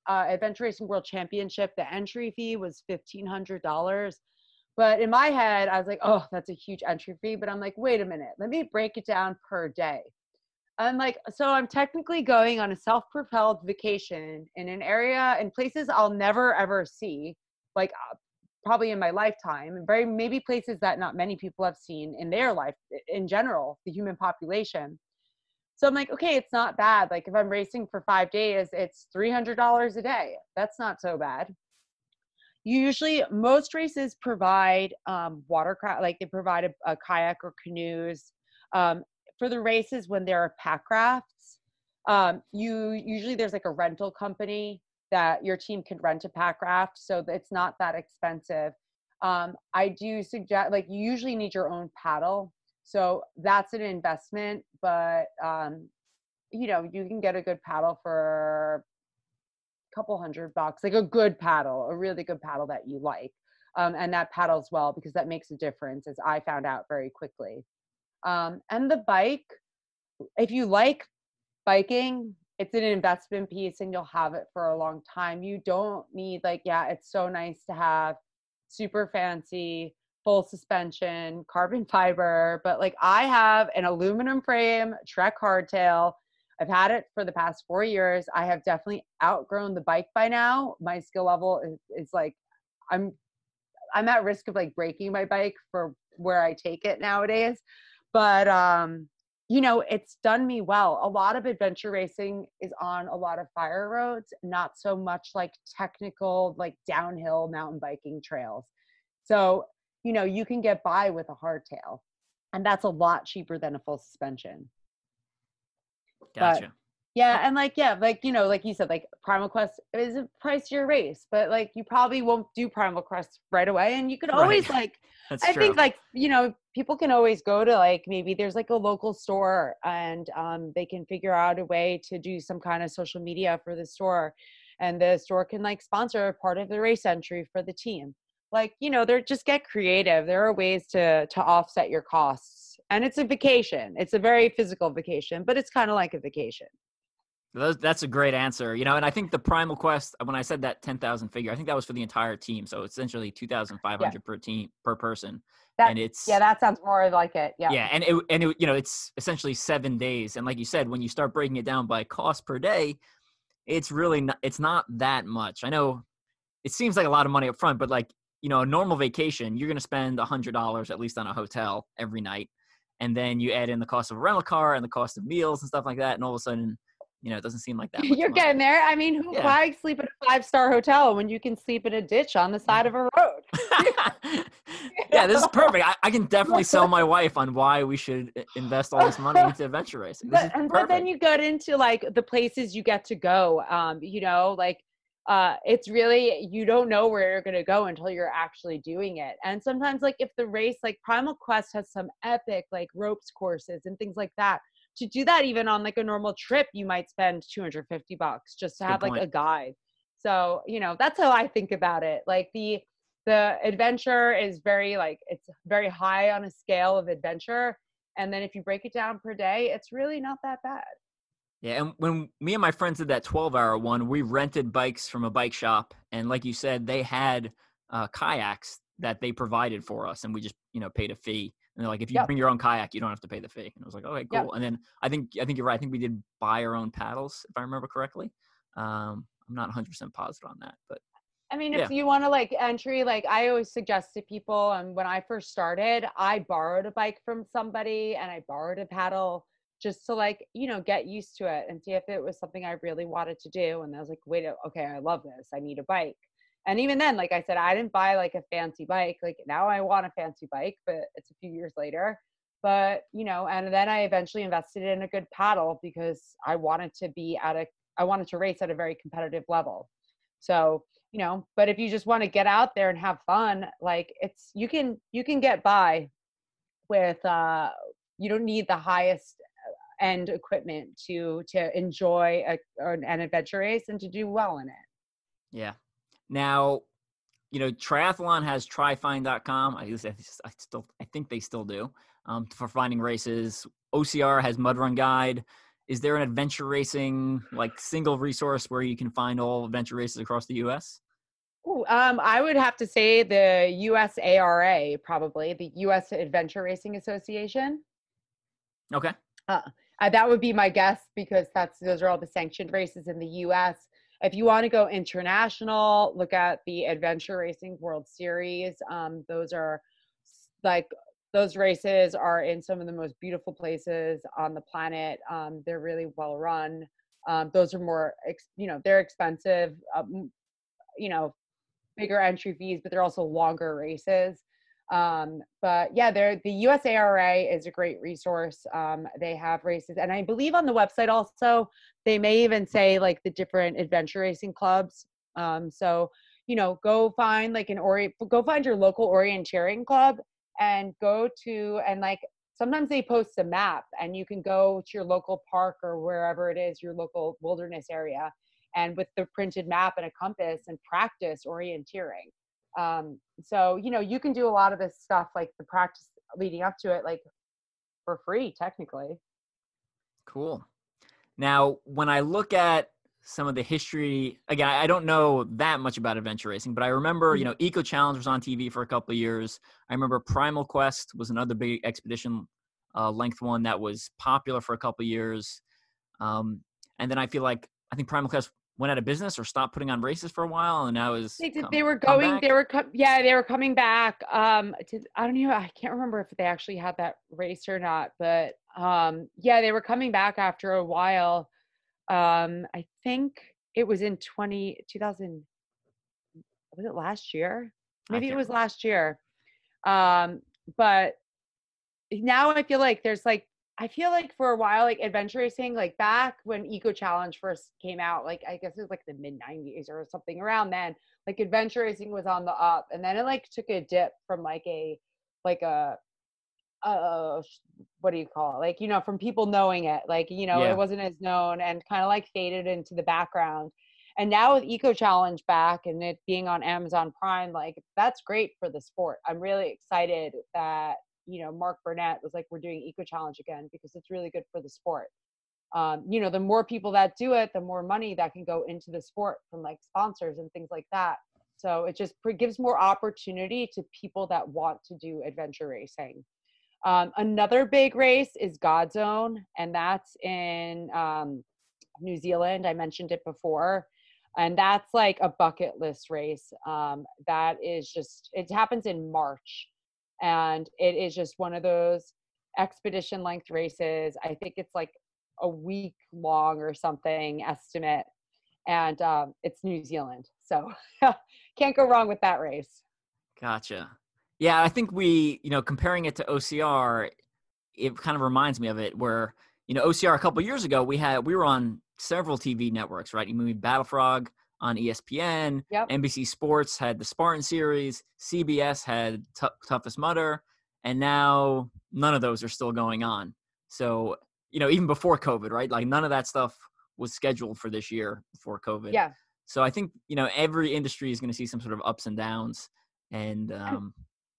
uh, adventure racing world championship the entry fee was fifteen hundred dollars but in my head i was like oh that's a huge entry fee but i'm like wait a minute let me break it down per day I'm like, so I'm technically going on a self propelled vacation in an area and places I'll never ever see, like uh, probably in my lifetime, and very maybe places that not many people have seen in their life in general, the human population. So I'm like, okay, it's not bad. Like if I'm racing for five days, it's $300 a day. That's not so bad. Usually, most races provide um, watercraft, like they provide a, a kayak or canoes. Um, for the races when there are pack rafts, um, you usually there's like a rental company that your team can rent a pack raft, so it's not that expensive. Um, I do suggest like you usually need your own paddle, so that's an investment, but um, you know you can get a good paddle for couple hundred bucks, like a good paddle, a really good paddle that you like. Um, and that paddles well because that makes a difference, as I found out very quickly. Um, and the bike, if you like biking, it's an investment piece and you'll have it for a long time. You don't need, like, yeah, it's so nice to have super fancy full suspension, carbon fiber, but like I have an aluminum frame Trek hardtail. I've had it for the past four years. I have definitely outgrown the bike by now. My skill level is, is like I'm I'm at risk of like breaking my bike for where I take it nowadays but um you know it's done me well a lot of adventure racing is on a lot of fire roads not so much like technical like downhill mountain biking trails so you know you can get by with a hardtail and that's a lot cheaper than a full suspension gotcha but yeah, and like yeah, like you know, like you said, like Primal Quest is a pricier race, but like you probably won't do Primal Quest right away, and you could always right. like. [LAUGHS] That's I true. think like you know people can always go to like maybe there's like a local store and um, they can figure out a way to do some kind of social media for the store, and the store can like sponsor part of the race entry for the team. Like you know they're just get creative. There are ways to to offset your costs, and it's a vacation. It's a very physical vacation, but it's kind of like a vacation. That's a great answer. You know, and I think the Primal Quest, when I said that 10,000 figure, I think that was for the entire team. So essentially 2,500 yeah. per team, per person. That, and it's, yeah, that sounds more like it. Yeah. Yeah. And it, and it, you know, it's essentially seven days. And like you said, when you start breaking it down by cost per day, it's really not, it's not that much. I know it seems like a lot of money up front, but like, you know, a normal vacation, you're going to spend a hundred dollars at least on a hotel every night. And then you add in the cost of a rental car and the cost of meals and stuff like that. And all of a sudden, you know, it doesn't seem like that. [LAUGHS] You're money. getting there. I mean, who yeah. why sleep in a five star hotel when you can sleep in a ditch on the side of a road? [LAUGHS] yeah, this is perfect. I, I, can [LAUGHS] definitely sell my wife on why we should invest all this money into adventure racing. But, but, then you get into like the places you get to go. Um, you know, like uh, it's really you don't know where you're going to go until you're actually doing it. And sometimes, like if the race, like Primal Quest, has some epic like ropes courses and things like that to do that even on like a normal trip you might spend 250 bucks just to have like a guide. So you know that's how i think about it. Like the the adventure is very like it's very high on a scale of adventure and then if you break it down per day it's really not that bad yeah and when me and my friends did that 12 hour one we rented bikes from a bike shop and like you said they had uh, kayaks that they provided for us, and we just you know paid a fee. And they're like, if you Yep. bring your own kayak, you don't have to pay the fee. And I was like, okay, cool. Yep. And then I think I think you're right. I think we did buy our own paddles, if I remember correctly. Um, I'm not 100 percent positive on that, but I mean, Yeah. if you want to like entry, like I always suggest to people, and when I first started, I borrowed a bike from somebody and I borrowed a paddle just to like, you know, get used to it and see if it was something I really wanted to do. And I was like, wait, okay, I love this. I need a bike. And even then, like I said, I didn't buy like a fancy bike. Like now I want a fancy bike, but it's a few years later. But, you know, and then I eventually invested in a good paddle because I wanted to be at a, I wanted to race at a very competitive level. So, you know but if you just want to get out there and have fun like it's you can you can get by with uh you don't need the highest end equipment to to enjoy a, an an adventure race and to do well in it Yeah. Now, you know, triathlon has trifind.com. I, guess I, just- I still, I think they still do um, for finding races. OCR has Mud Run Guide. Is there an adventure racing like single resource where you can find all adventure races across the U.S.? Ooh, um, I would have to say the USARA, probably the U.S. Adventure Racing Association. Okay. Uh, that would be my guess because that's those are all the sanctioned races in the U.S. If you want to go international, look at the Adventure Racing World Series. Um, those are like those races are in some of the most beautiful places on the planet. Um, they're really well run. Um, those are more, ex- you know, they're expensive. Um, you know, bigger entry fees, but they're also longer races. Um, but yeah, they're, the USARA is a great resource. Um, they have races, and I believe on the website also they may even say like the different adventure racing clubs. Um, so you know, go find like an ori, go find your local orienteering club, and go to and like sometimes they post a map, and you can go to your local park or wherever it is, your local wilderness area, and with the printed map and a compass and practice orienteering. Um, so you know you can do a lot of this stuff like the practice leading up to it like for free technically. Cool. Now, when I look at some of the history, again, I don't know that much about adventure racing, but I remember, you know, Eco Challenge was on TV for a couple of years. I remember Primal Quest was another big expedition uh, length one that was popular for a couple of years. Um, and then I feel like I think Primal Quest went out of business or stopped putting on races for a while, and now is They did. come- They were going. They were. Co- yeah, they were coming back. Um, did, I don't know. I can't remember if they actually had that race or not, but um, yeah, they were coming back after a while. Um, I think it was in 20, 2000, was it last year? Maybe it was last year. Um, but now I feel like there's like I feel like for a while, like adventure racing, like back when Eco Challenge first came out, like I guess it was like the mid '90s or something around then. Like adventure racing was on the up, and then it like took a dip from like a like a uh what do you call it like you know from people knowing it like you know Yeah. it wasn't as known and kind of like faded into the background and now with eco challenge back and it being on amazon prime like that's great for the sport i'm really excited that you know mark burnett was like we're doing eco challenge again because it's really good for the sport um, you know the more people that do it the more money that can go into the sport from like sponsors and things like that so it just gives more opportunity to people that want to do adventure racing um, another big race is GODZone, and that's in um, New Zealand. I mentioned it before. And that's like a bucket list race. Um, that is just, it happens in March. And it is just one of those expedition length races. I think it's like a week long or something estimate. And um, it's New Zealand. So [LAUGHS] can't go wrong with that race. Gotcha. Yeah, I think we, you know, comparing it to OCR, it kind of reminds me of it where, you know, OCR a couple years ago, we had we were on several TV networks, right? You mean Battle Frog on ESPN, Yep. NBC Sports had the Spartan series, CBS had Tou- Toughest Mudder, and now none of those are still going on. So, you know, even before COVID, right? Like none of that stuff was scheduled for this year before COVID. Yeah. So I think, you know, every industry is going to see some sort of ups and downs. And, um,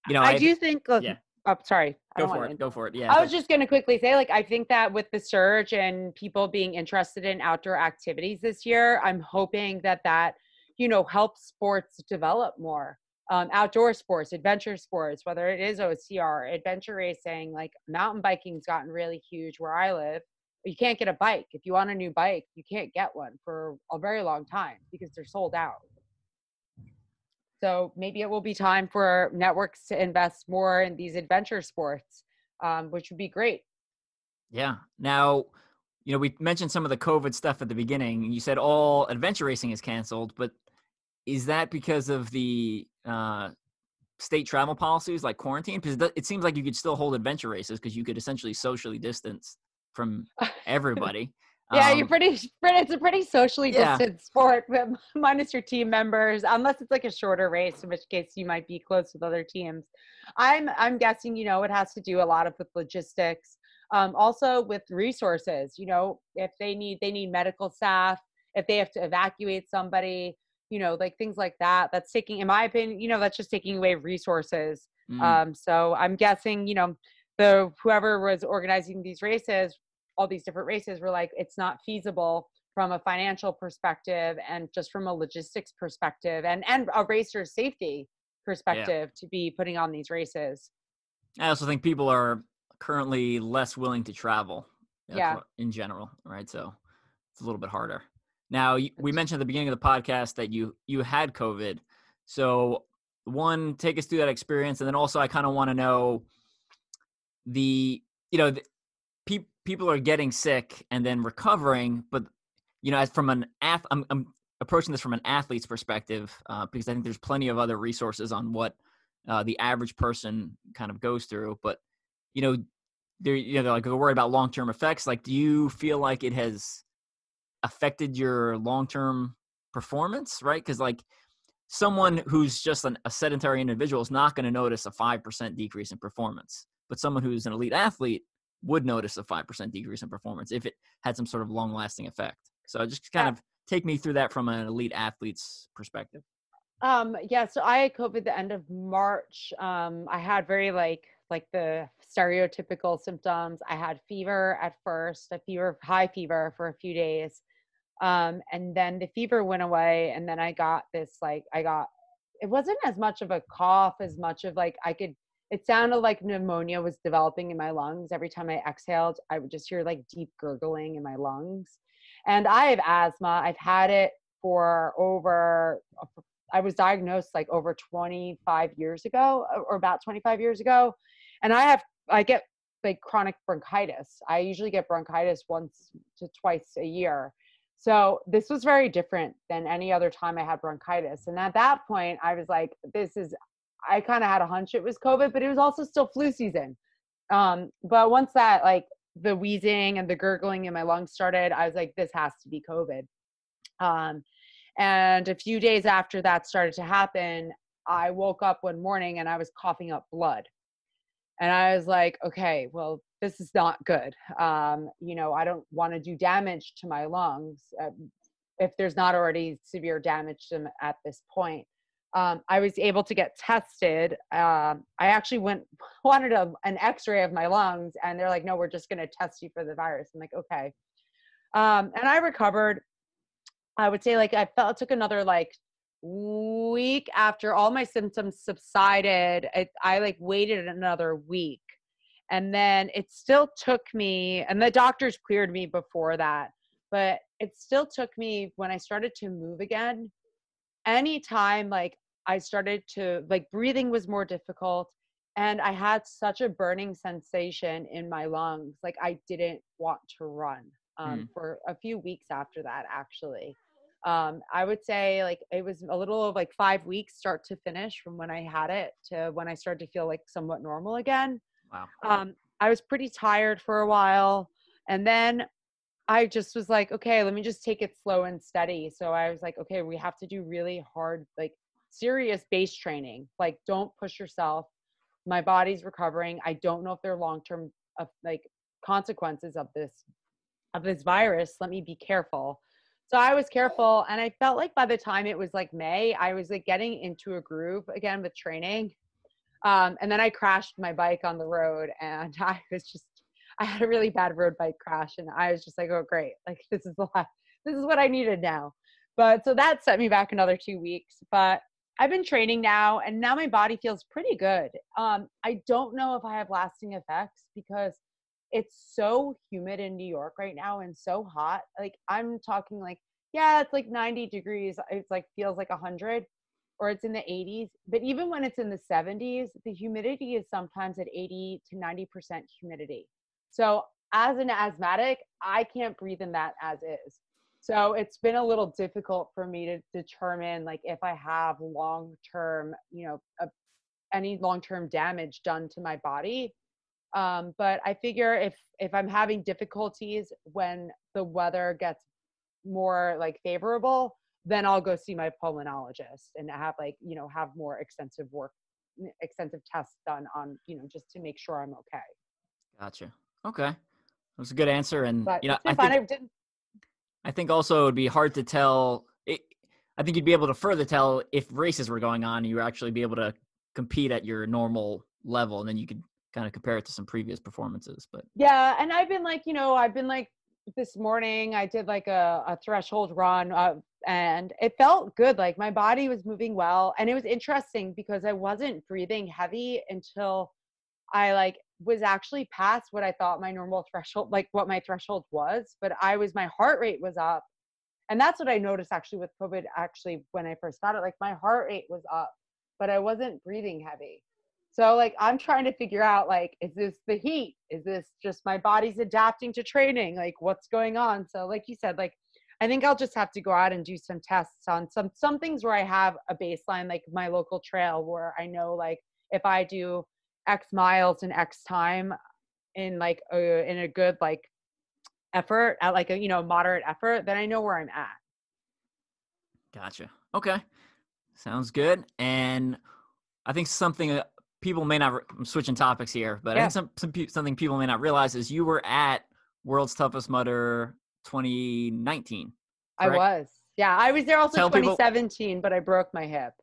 you know, I, do think, look, yeah. Oh, sorry. Go for it. Go for it. Yeah. I was just going to quickly say, like, I think that with the surge and people being interested in outdoor activities this year, I'm hoping that that, you know, helps sports develop more. um, outdoor sports, adventure sports, whether it is OCR, adventure racing, like mountain biking's gotten really huge where I live. You can't get a bike. If you want a new bike, you can't get one for a very long time because they're sold out. So maybe it will be time for networks to invest more in these adventure sports, um, which would be great. Yeah. Now, you know, we mentioned some of the COVID stuff at the beginning. You said all adventure racing is canceled, but is that because of the uh, state travel policies like quarantine? Because it seems like you could still hold adventure races because you could essentially socially distance from [LAUGHS] everybody. Yeah, um, you're pretty, [LAUGHS] It's a pretty socially yeah. distanced sport, [LAUGHS] minus your team members, unless it's like a shorter race, in which case you might be close with other teams. I'm I'm guessing you know it has to do a lot of with logistics, um, also with resources. You know, if they need they need medical staff, if they have to evacuate somebody, you know, like things like that. That's taking, in my opinion, you know, that's just taking away resources. Mm. Um, so I'm guessing, you know, the whoever was organizing these races all these different races were like it's not feasible from a financial perspective and just from a logistics perspective and and a racer's safety perspective yeah. to be putting on these races. I also think people are currently less willing to travel uh, yeah. in general right? So it's a little bit harder. Now we mentioned at the beginning of the podcast that you you had covid. So one take us through that experience and then also i kind of want to know the you know the pe- people are getting sick and then recovering, but you know, as from an ath, I'm, I'm approaching this from an athlete's perspective uh, because I think there's plenty of other resources on what uh, the average person kind of goes through. But you know, they're you know like they're worried about long term effects. Like, do you feel like it has affected your long term performance? Right? Because like someone who's just an, a sedentary individual is not going to notice a five percent decrease in performance, but someone who's an elite athlete would notice a 5% decrease in performance if it had some sort of long lasting effect. So just kind yeah. of take me through that from an elite athlete's perspective. Um, yeah, so I had COVID the end of March. Um, I had very like like the stereotypical symptoms. I had fever at first, a fever, high fever for a few days. Um, and then the fever went away, and then I got this like I got it wasn't as much of a cough as much of like I could it sounded like pneumonia was developing in my lungs. Every time I exhaled, I would just hear like deep gurgling in my lungs. And I have asthma. I've had it for over, I was diagnosed like over 25 years ago uh, or about 25 years ago. And I have, I get like chronic bronchitis. I usually get bronchitis once to twice a year. So this was very different than any other time I had bronchitis. And at that point, I was like, this is I kind of had a hunch it was COVID, but it was also still flu season. Um, but once that like the wheezing and the gurgling in my lungs started, I was like, this has to be COVID. Um, and a few days after that started to happen, I woke up one morning and I was coughing up blood. And I was like, okay, well, this is not good. Um, you know, I don't want to do damage to my lungs uh, if there's not already severe damage to them at this point um, I was able to get tested. Um, I actually went [LAUGHS] wanted a, an X-ray of my lungs, and they're like, "No, we're just going to test you for the virus." I'm like, "Okay," um, and I recovered. I would say like I felt it took another like week after all my symptoms subsided. I, I like waited another week, and then it still took me. And the doctors cleared me before that, but it still took me when I started to move again anytime like I started to like breathing was more difficult and I had such a burning sensation in my lungs. Like I didn't want to run um, mm. for a few weeks after that, actually. Um, I would say like it was a little of like five weeks start to finish from when I had it to when I started to feel like somewhat normal again. Wow. Um, I was pretty tired for a while. And then I just was like, okay, let me just take it slow and steady. So I was like, okay, we have to do really hard, like serious base training. Like, don't push yourself. My body's recovering. I don't know if there are long term uh, like consequences of this of this virus. Let me be careful. So I was careful, and I felt like by the time it was like May, I was like getting into a groove again with training. Um, and then I crashed my bike on the road, and [LAUGHS] I was just I had a really bad road bike crash and I was just like, oh great, like this is the last, this is what I needed now. But so that set me back another two weeks. But I've been training now, and now my body feels pretty good. Um, I don't know if I have lasting effects because it's so humid in New York right now and so hot. Like I'm talking like, yeah, it's like 90 degrees. It's like feels like 100 or it's in the 80s. But even when it's in the 70s, the humidity is sometimes at 80 to 90% humidity. So as an asthmatic, I can't breathe in that as is. So it's been a little difficult for me to determine like if I have long term, you know, a, any long term damage done to my body. Um, but I figure if if I'm having difficulties when the weather gets more like favorable, then I'll go see my pulmonologist and have like you know have more extensive work, extensive tests done on you know just to make sure I'm okay. Gotcha. Okay, that was a good answer, and But you know I think I didn't I think also it would be hard to tell. It, I think you'd be able to further tell if races were going on, you would actually be able to compete at your normal level, and then you could kind of compare it to some previous performances. But Yeah, and I've been like, you know, I've been like this morning I did like a, a threshold run uh, and it felt good. Like my body was moving well. And it was interesting because I wasn't breathing heavy until I like was actually past what I thought my normal threshold, like what my threshold was. But I was, my heart rate was up. And that's what I noticed actually with COVID, actually, when I first got it. Like my heart rate was up, but I wasn't breathing heavy. So like I'm trying to figure out like is this the heat? Is this just my body's adapting to training? Like what's going on? So like you said like I think I'll just have to go out and do some tests on some some things where I have a baseline like my local trail where I know like if I do x miles in x time in like a in a good like effort at like a you know moderate effort then I know where I'm at. Gotcha. Okay. Sounds good. And I think something uh, people may not, re- I'm switching topics here, but I think some, some pe- something people may not realize is you were at World's Toughest Mudder 2019. I was. Yeah, I was there also Tell people- 2017 but I broke my hip.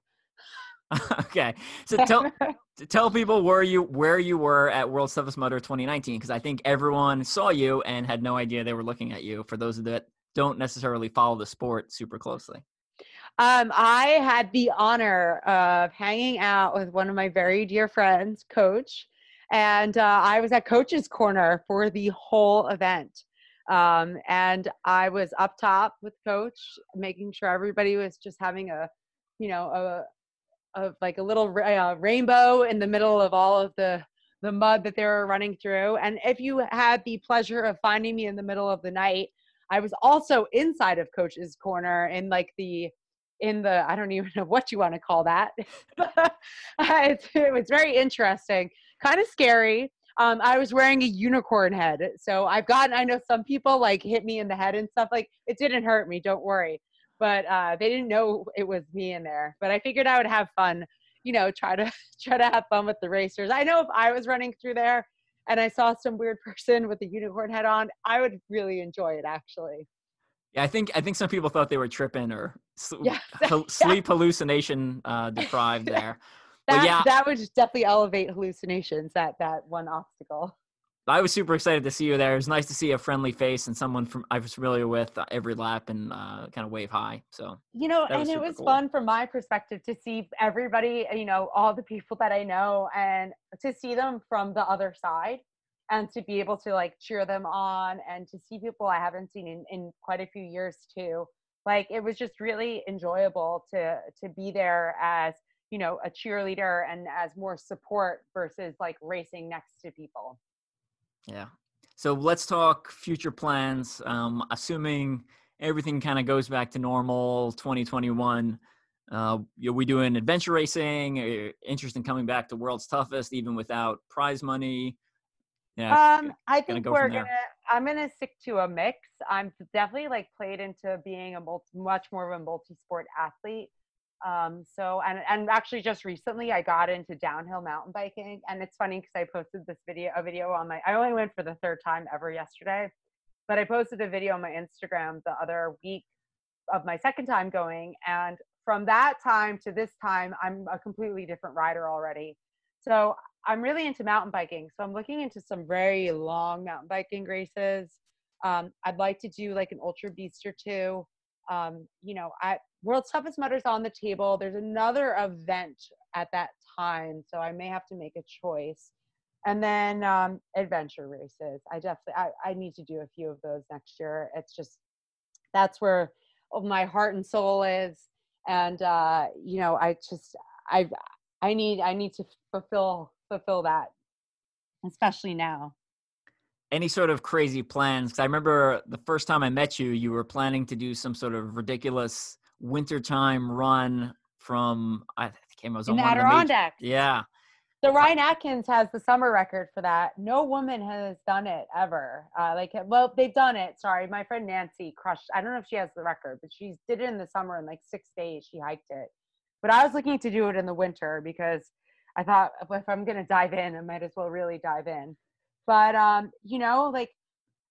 [LAUGHS] okay. So tell, [LAUGHS] tell people where you, where you were at World Toughest Mudder 2019, because I think everyone saw you and had no idea they were looking at you for those that don't necessarily follow the sport super closely. Um, I had the honor of hanging out with one of my very dear friends, Coach, and uh, I was at Coach's Corner for the whole event. Um, and I was up top with Coach, making sure everybody was just having a, you know, a, a like a little uh, rainbow in the middle of all of the the mud that they were running through. And if you had the pleasure of finding me in the middle of the night, I was also inside of Coach's Corner in like the in the I don't even [LAUGHS] know what you want to call that. [LAUGHS] it, it was very interesting, kind of scary. Um, I was wearing a unicorn head, so I've gotten. I know some people like hit me in the head and stuff. Like it didn't hurt me, don't worry. But uh, they didn't know it was me in there. But I figured I would have fun. You know, try to [LAUGHS] try to have fun with the racers. I know if I was running through there and I saw some weird person with a unicorn head on, I would really enjoy it actually. Yeah, I think I think some people thought they were tripping or sl- Yeah, [LAUGHS] [LAUGHS] hal- sleep hallucination uh, deprived there. But that yeah. that would definitely elevate hallucinations that that one obstacle I was super excited to see you there. It was nice to see a friendly face and someone from I was familiar with uh, every lap and uh, kind of wave high. So you know and it was cool. fun from my perspective to see everybody you know all the people that i know and to see them from the other side and to be able to like cheer them on and to see people i haven't seen in, in quite a few years too like it was just really enjoyable to to be there as you know a cheerleader and as more support versus like racing next to people yeah. So let's talk future plans. Um, assuming everything kind of goes back to normal, 2021. Uh, are we doing adventure racing? Are you in coming back to World's Toughest, even without prize money? Yeah. Um, I think go we're gonna. I'm gonna stick to a mix. I'm definitely like played into being a multi, much more of a multi-sport athlete. Um, so and and actually just recently I got into downhill mountain biking, and it's funny because I posted this video, a video on my. I only went for the third time ever yesterday, but I posted a video on my Instagram the other week of my second time going, and from that time to this time, I'm a completely different rider already. So I'm really into mountain biking. So I'm looking into some very long mountain biking races. Um, I'd like to do like an ultra beast or two. Um, you know, I World's Toughest Mudder's on the table. There's another event at that time, so I may have to make a choice. And then um, adventure races. I definitely I, I need to do a few of those next year. It's just that's where my heart and soul is, and uh, you know, I just I I need I need to fulfill fulfill that, especially now any sort of crazy plans? Because I remember the first time I met you, you were planning to do some sort of ridiculous wintertime run from I can't remember. In the Adirondacks. yeah. So Ryan Atkins has the summer record for that. No woman has done it ever. Uh, like, well, they've done it. Sorry, my friend Nancy crushed. I don't know if she has the record, but she did it in the summer in like six days. She hiked it. But I was looking to do it in the winter because I thought if I'm gonna dive in, I might as well really dive in but um you know like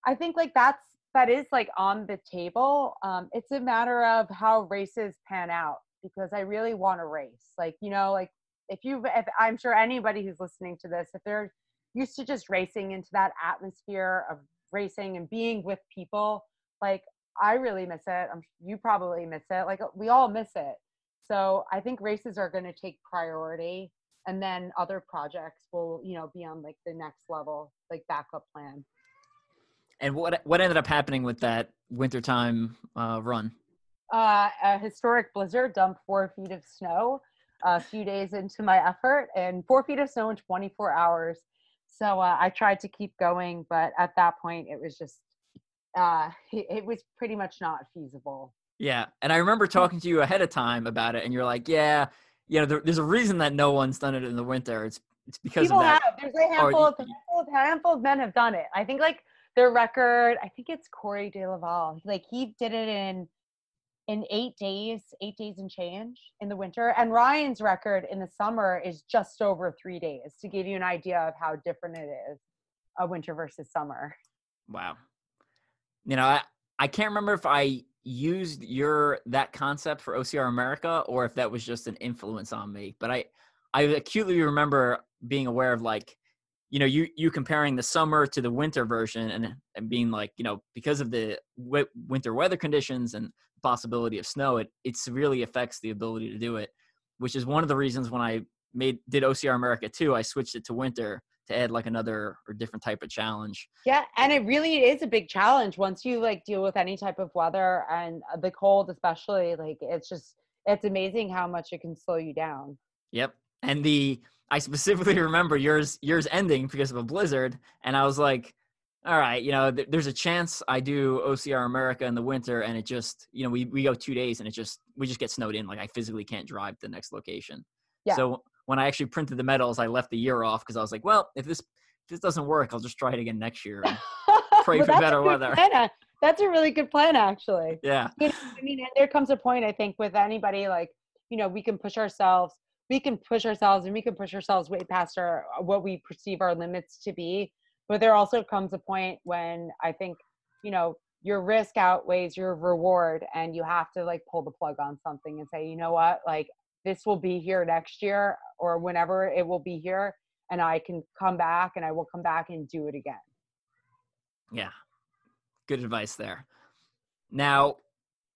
i think like that's that is like on the table. Um it's a matter of how races pan out because i really want to race. Like you know like if you if i'm sure anybody who's listening to this if they're used to just racing into that atmosphere of racing and being with people like i really miss it. I'm, you probably miss it. Like we all miss it. So i think races are going to take priority and then other projects will you know be on like the next level like backup plan. And what what ended up happening with that wintertime uh, run? Uh, a historic blizzard dumped four feet of snow a few days into my effort and four feet of snow in 24 hours. So uh, i tried to keep going but at that point it was just uh, it, it was pretty much not feasible. Yeah and i remember talking to you ahead of time about it and you're like yeah you know, there, there's a reason that no one's done it in the winter. It's it's because people of that. have. There's a handful, or, of, handful of handful of men have done it. I think like their record. I think it's Corey De Laval. Like he did it in in eight days, eight days and change in the winter. And Ryan's record in the summer is just over three days to give you an idea of how different it is, a winter versus summer. Wow. You know, I, I can't remember if I used your that concept for OCR America or if that was just an influence on me. But I I acutely remember being aware of like you know you you comparing the summer to the winter version and and being like you know because of the w- winter weather conditions and possibility of snow it it severely affects the ability to do it which is one of the reasons when I made did OCR America too I switched it to winter to add like another or different type of challenge. Yeah, and it really is a big challenge once you like deal with any type of weather and uh, the cold especially like it's just it's amazing how much it can slow you down. Yep. And the I specifically [LAUGHS] remember yours yours ending because of a blizzard and I was like all right, you know, th- there's a chance I do OCR America in the winter and it just, you know, we, we go two days and it just, we just get snowed in. Like I physically can't drive to the next location. Yeah. So when I actually printed the medals, I left the year off because I was like, well, if this if this doesn't work, I'll just try it again next year and [LAUGHS] pray well, for better weather. Plan. That's a really good plan, actually. Yeah. You know, I mean, there comes a point I think with anybody like you know we can push ourselves, we can push ourselves, and we can push ourselves way past our what we perceive our limits to be. But there also comes a point when I think you know your risk outweighs your reward and you have to like pull the plug on something and say you know what like this will be here next year or whenever it will be here and I can come back and I will come back and do it again. Yeah. Good advice there. Now,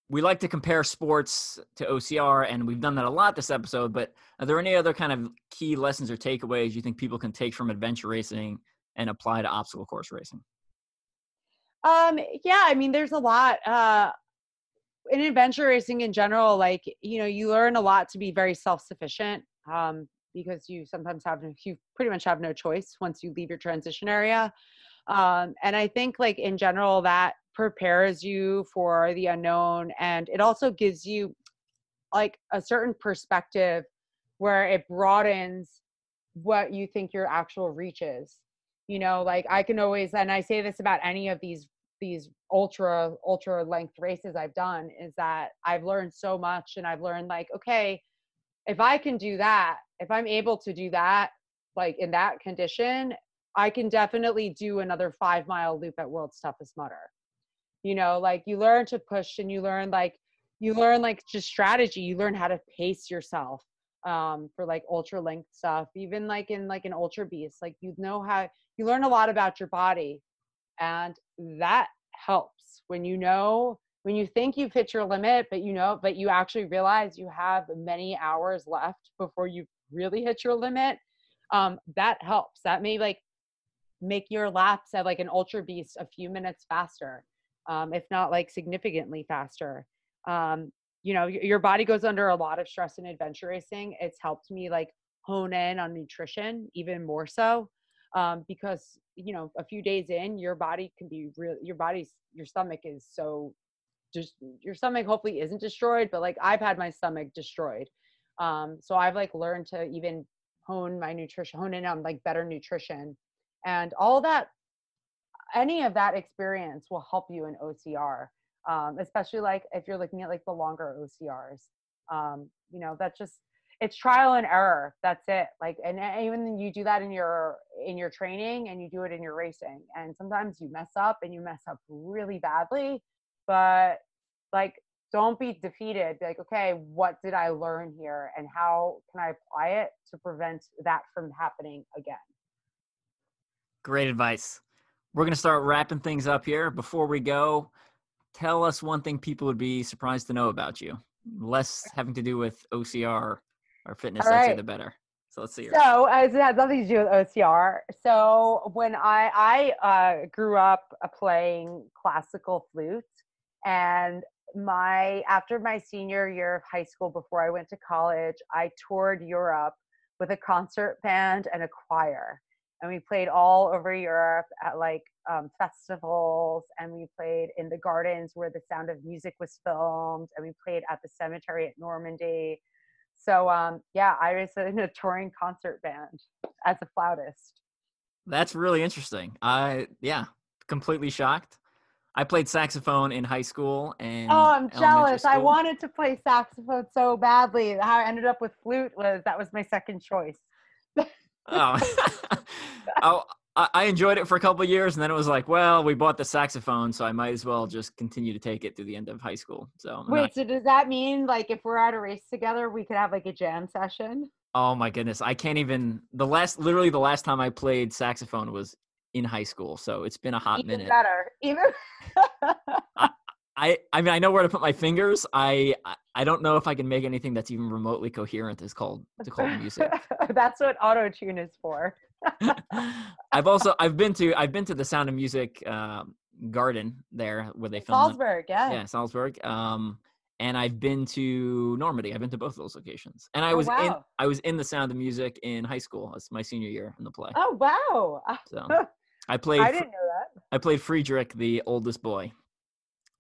we like to compare sports to OCR, and we've done that a lot this episode. But are there any other kind of key lessons or takeaways you think people can take from adventure racing and apply to obstacle course racing? Um, yeah, I mean, there's a lot. Uh, in adventure racing in general, like you know, you learn a lot to be very self-sufficient um, because you sometimes have you pretty much have no choice once you leave your transition area. Um, and I think like in general that prepares you for the unknown, and it also gives you like a certain perspective where it broadens what you think your actual reach is you know like i can always and i say this about any of these these ultra ultra length races I've done is that I've learned so much and I've learned like okay if I can do that if I'm able to do that like in that condition I can definitely do another 5 mile loop at world's toughest mudder you know like you learn to push and you learn like you learn like just strategy. You learn how to pace yourself um for like ultra length stuff even like in like an ultra beast. Like you know how you learn a lot about your body and that helps when you know when you think you've hit your limit, but you know, but you actually realize you have many hours left before you really hit your limit, um, that helps. That may like make your laps at like an ultra beast a few minutes faster, um, if not like significantly faster. Um, you know, your body goes under a lot of stress in adventure racing. It's helped me like hone in on nutrition even more so um, because you know a few days in your body can be real your body's your stomach is so just your stomach hopefully isn't destroyed but like i've had my stomach destroyed. Um, so i've like learned to even hone my nutrition hone in on like better nutrition. And all that any of that experience will help you in ocr um, especially like if you're looking at like the longer ocrs um, you know that just it's trial and error that's it like and even you do that in your in your training and you do it in your racing and sometimes you mess up and you mess up really badly but like don't be defeated be like okay what did i learn here and how can i apply it to prevent that from happening again? Great advice. We're going to start wrapping things up here. Before we go tell us one thing people would be surprised to know about you less having to do with ocr or fitness, All right. the better. So let's see. Yours. So as it has nothing to do with OCR. So when I I uh, grew up uh, playing classical flute, and my after my senior year of high school, before I went to college, I toured Europe with a concert band and a choir, and we played all over Europe at like um, festivals, and we played in the gardens where The Sound of Music was filmed, and we played at the cemetery at Normandy so um, yeah, I was in a touring concert band as a flautist. That's really interesting. I yeah, completely shocked. I played saxophone in high school and Oh, I'm jealous. School. I wanted to play saxophone so badly. How I ended up with flute was that was my second choice. oh. [LAUGHS] [LAUGHS] oh, I enjoyed it for a couple years, and then it was like, well, we bought the saxophone, so I might as well just continue to take it through the end of high school. So I'm wait, not... so does that mean like if we're at a race together, we could have like a jam session? Oh my goodness, I can't even. The last, literally, the last time I played saxophone was in high school, so it's been a hot even minute. Better, even. [LAUGHS] I, I I mean I know where to put my fingers. I I don't know if I can make anything that's even remotely coherent. Is called to call music. [LAUGHS] that's what auto tune is for. [LAUGHS] I've also I've been to I've been to the Sound of Music um, garden there where they filmed. Salzburg, yeah, yeah, Salzburg. Um, and I've been to Normandy. I've been to both of those locations, and I oh, was wow. in I was in the Sound of Music in high school. It's my senior year in the play. Oh wow! So [LAUGHS] I played. I didn't know that. I played Friedrich, the oldest boy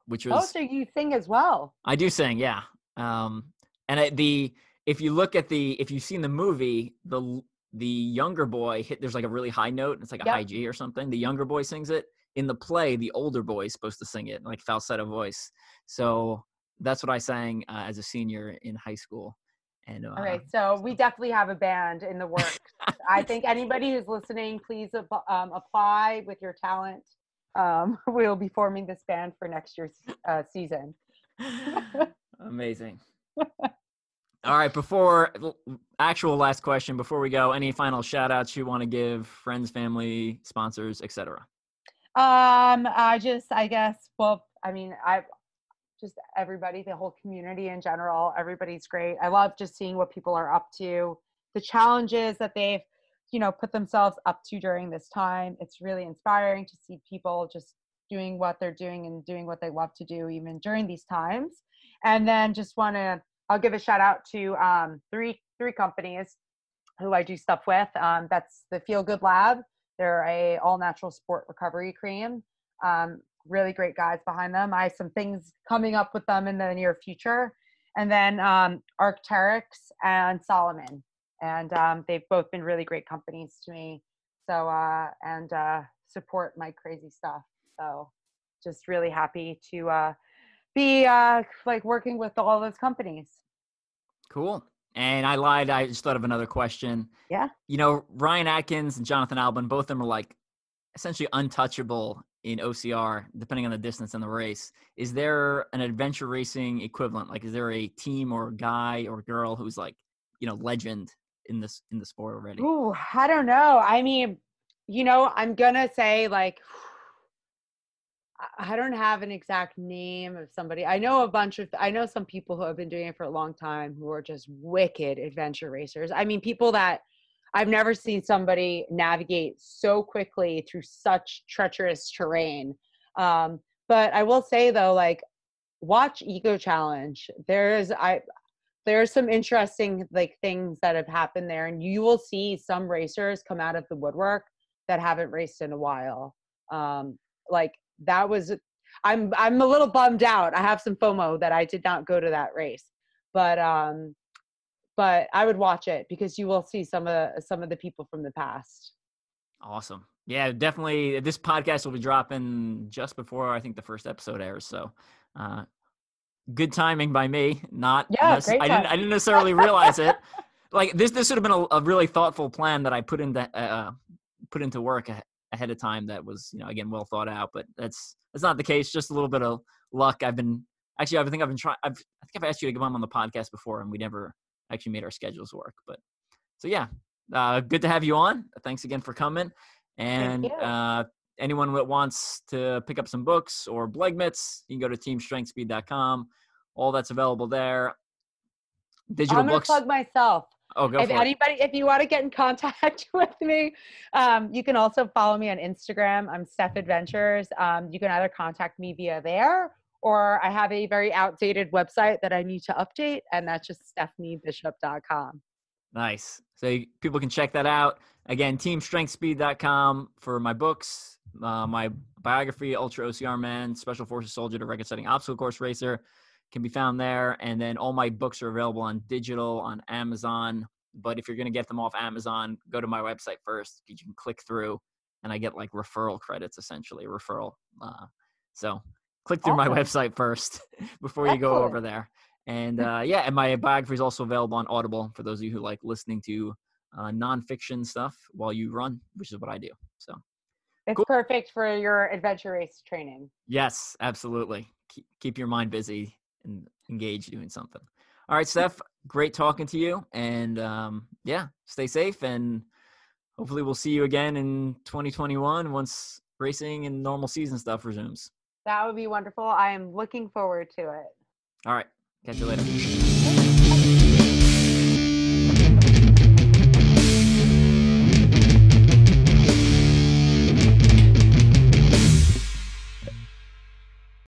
which oh, was. Oh, so you sing as well? I do sing, yeah. Um, and I, the if you look at the if you've seen the movie, the the younger boy hit there's like a really high note. And it's like a high G or something. The younger boy sings it. In the play, the older boy is supposed to sing it like falsetto voice. So that's what I sang uh, as a senior in high school. And uh, all right, so we definitely have a band in the works. I think anybody who's listening, please um, apply with your talent um, [LAUGHS] we'll be forming this band for next year's uh, season. Amazing. All right, before actual last question, before we go, any final shout outs you want to give friends, family, sponsors, etc. Um, I just, I guess, well, I mean, I just everybody, the whole community in general, everybody's great. I love just seeing what people are up to, the challenges that they've you know put themselves up to during this time. It's really inspiring to see people just doing what they're doing and doing what they love to do even during these times. And then just want to i'll give a shout out to um, three three companies who i do stuff with. Um, that's the feel good lab. They're a all natural sport recovery cream. Um, really great guys behind them. I have some things coming up with them in the near future. And then um, Arc'teryx and Salomon and um, they've both been really great companies to me. So uh, and uh, support my crazy stuff. So just really happy to uh, be uh, like working with all those companies. Cool. And I lied. I just thought of another question. Yeah. You know, Ryan Atkins and Jonathan Albon, both of them are like essentially untouchable in OCR, depending on the distance and the race. Is there an adventure racing equivalent? Like, is there a team or a guy or girl who's like, you know, legend in this in the sport already? Ooh, I don't know. I mean, you know, I'm gonna say like I don't have an exact name of somebody. I know a bunch of I know some people who have been doing it for a long time who are just wicked adventure racers. I mean people that I've never seen somebody navigate so quickly through such treacherous terrain. Um, but I will say though, like watch Eco Challenge. There's I there's some interesting like things that have happened there, and you will see some racers come out of the woodwork that haven't raced in a while. Um, like that was I'm I'm a little bummed out. I have some FOMO that I did not go to that race. But um but I would watch it because you will see some of the, some of the people from the past. Awesome. Yeah, definitely this podcast will be dropping just before I think the first episode airs. So uh good timing by me. Not yeah, great I didn't I didn't necessarily realize it. [LAUGHS] Like this this would have been a, a, really thoughtful plan that I put into uh, put into work ahead of time that was you know again well thought out but that's that's not the case just a little bit of luck i've been actually i think i've been trying i've i think i've asked you to come on the podcast before and we never actually made our schedules work but so yeah uh, good to have you on thanks again for coming and uh, anyone that wants to pick up some books or blegmits you can go to teamstrengthspeed.com all that's available there digital I'm gonna books plug myself Oh, go if anybody, it. if you want to get in [LAUGHS] contact with me, um, you can also follow me on Instagram. I'm Stef Adventures. Um, you can either contact me via there, or I have a very outdated website that I need to update, and that's just stefaniebishop.com. Nice. So people can check that out. Again, teamstrengthspeed.com for my books, uh, my biography, Ultra OCR Man, Special Forces Soldier to Record Setting Obstacle Course Racer can be found there. And then all my books are available on digital on Amazon. But if you're going to get them off Amazon, go to my website first. You can click through, and I get like referral credits essentially, referral. Uh, so click through awesome. my website first [LAUGHS] before you go over there. And [LAUGHS] uh, yeah, and my biography is also available on Audible for those of you who like listening to uh, nonfiction stuff while you run, which is what I do. So it's cool. perfect for your adventure race training. Yes, absolutely. Keep, keep your mind busy and engaged doing something. All right, [LAUGHS] Stef, great talking to you. And um, yeah, stay safe. And hopefully, we'll see you again in 2021 once racing and normal season stuff resumes. That would be wonderful. I am looking forward to it. All right. Catch you later.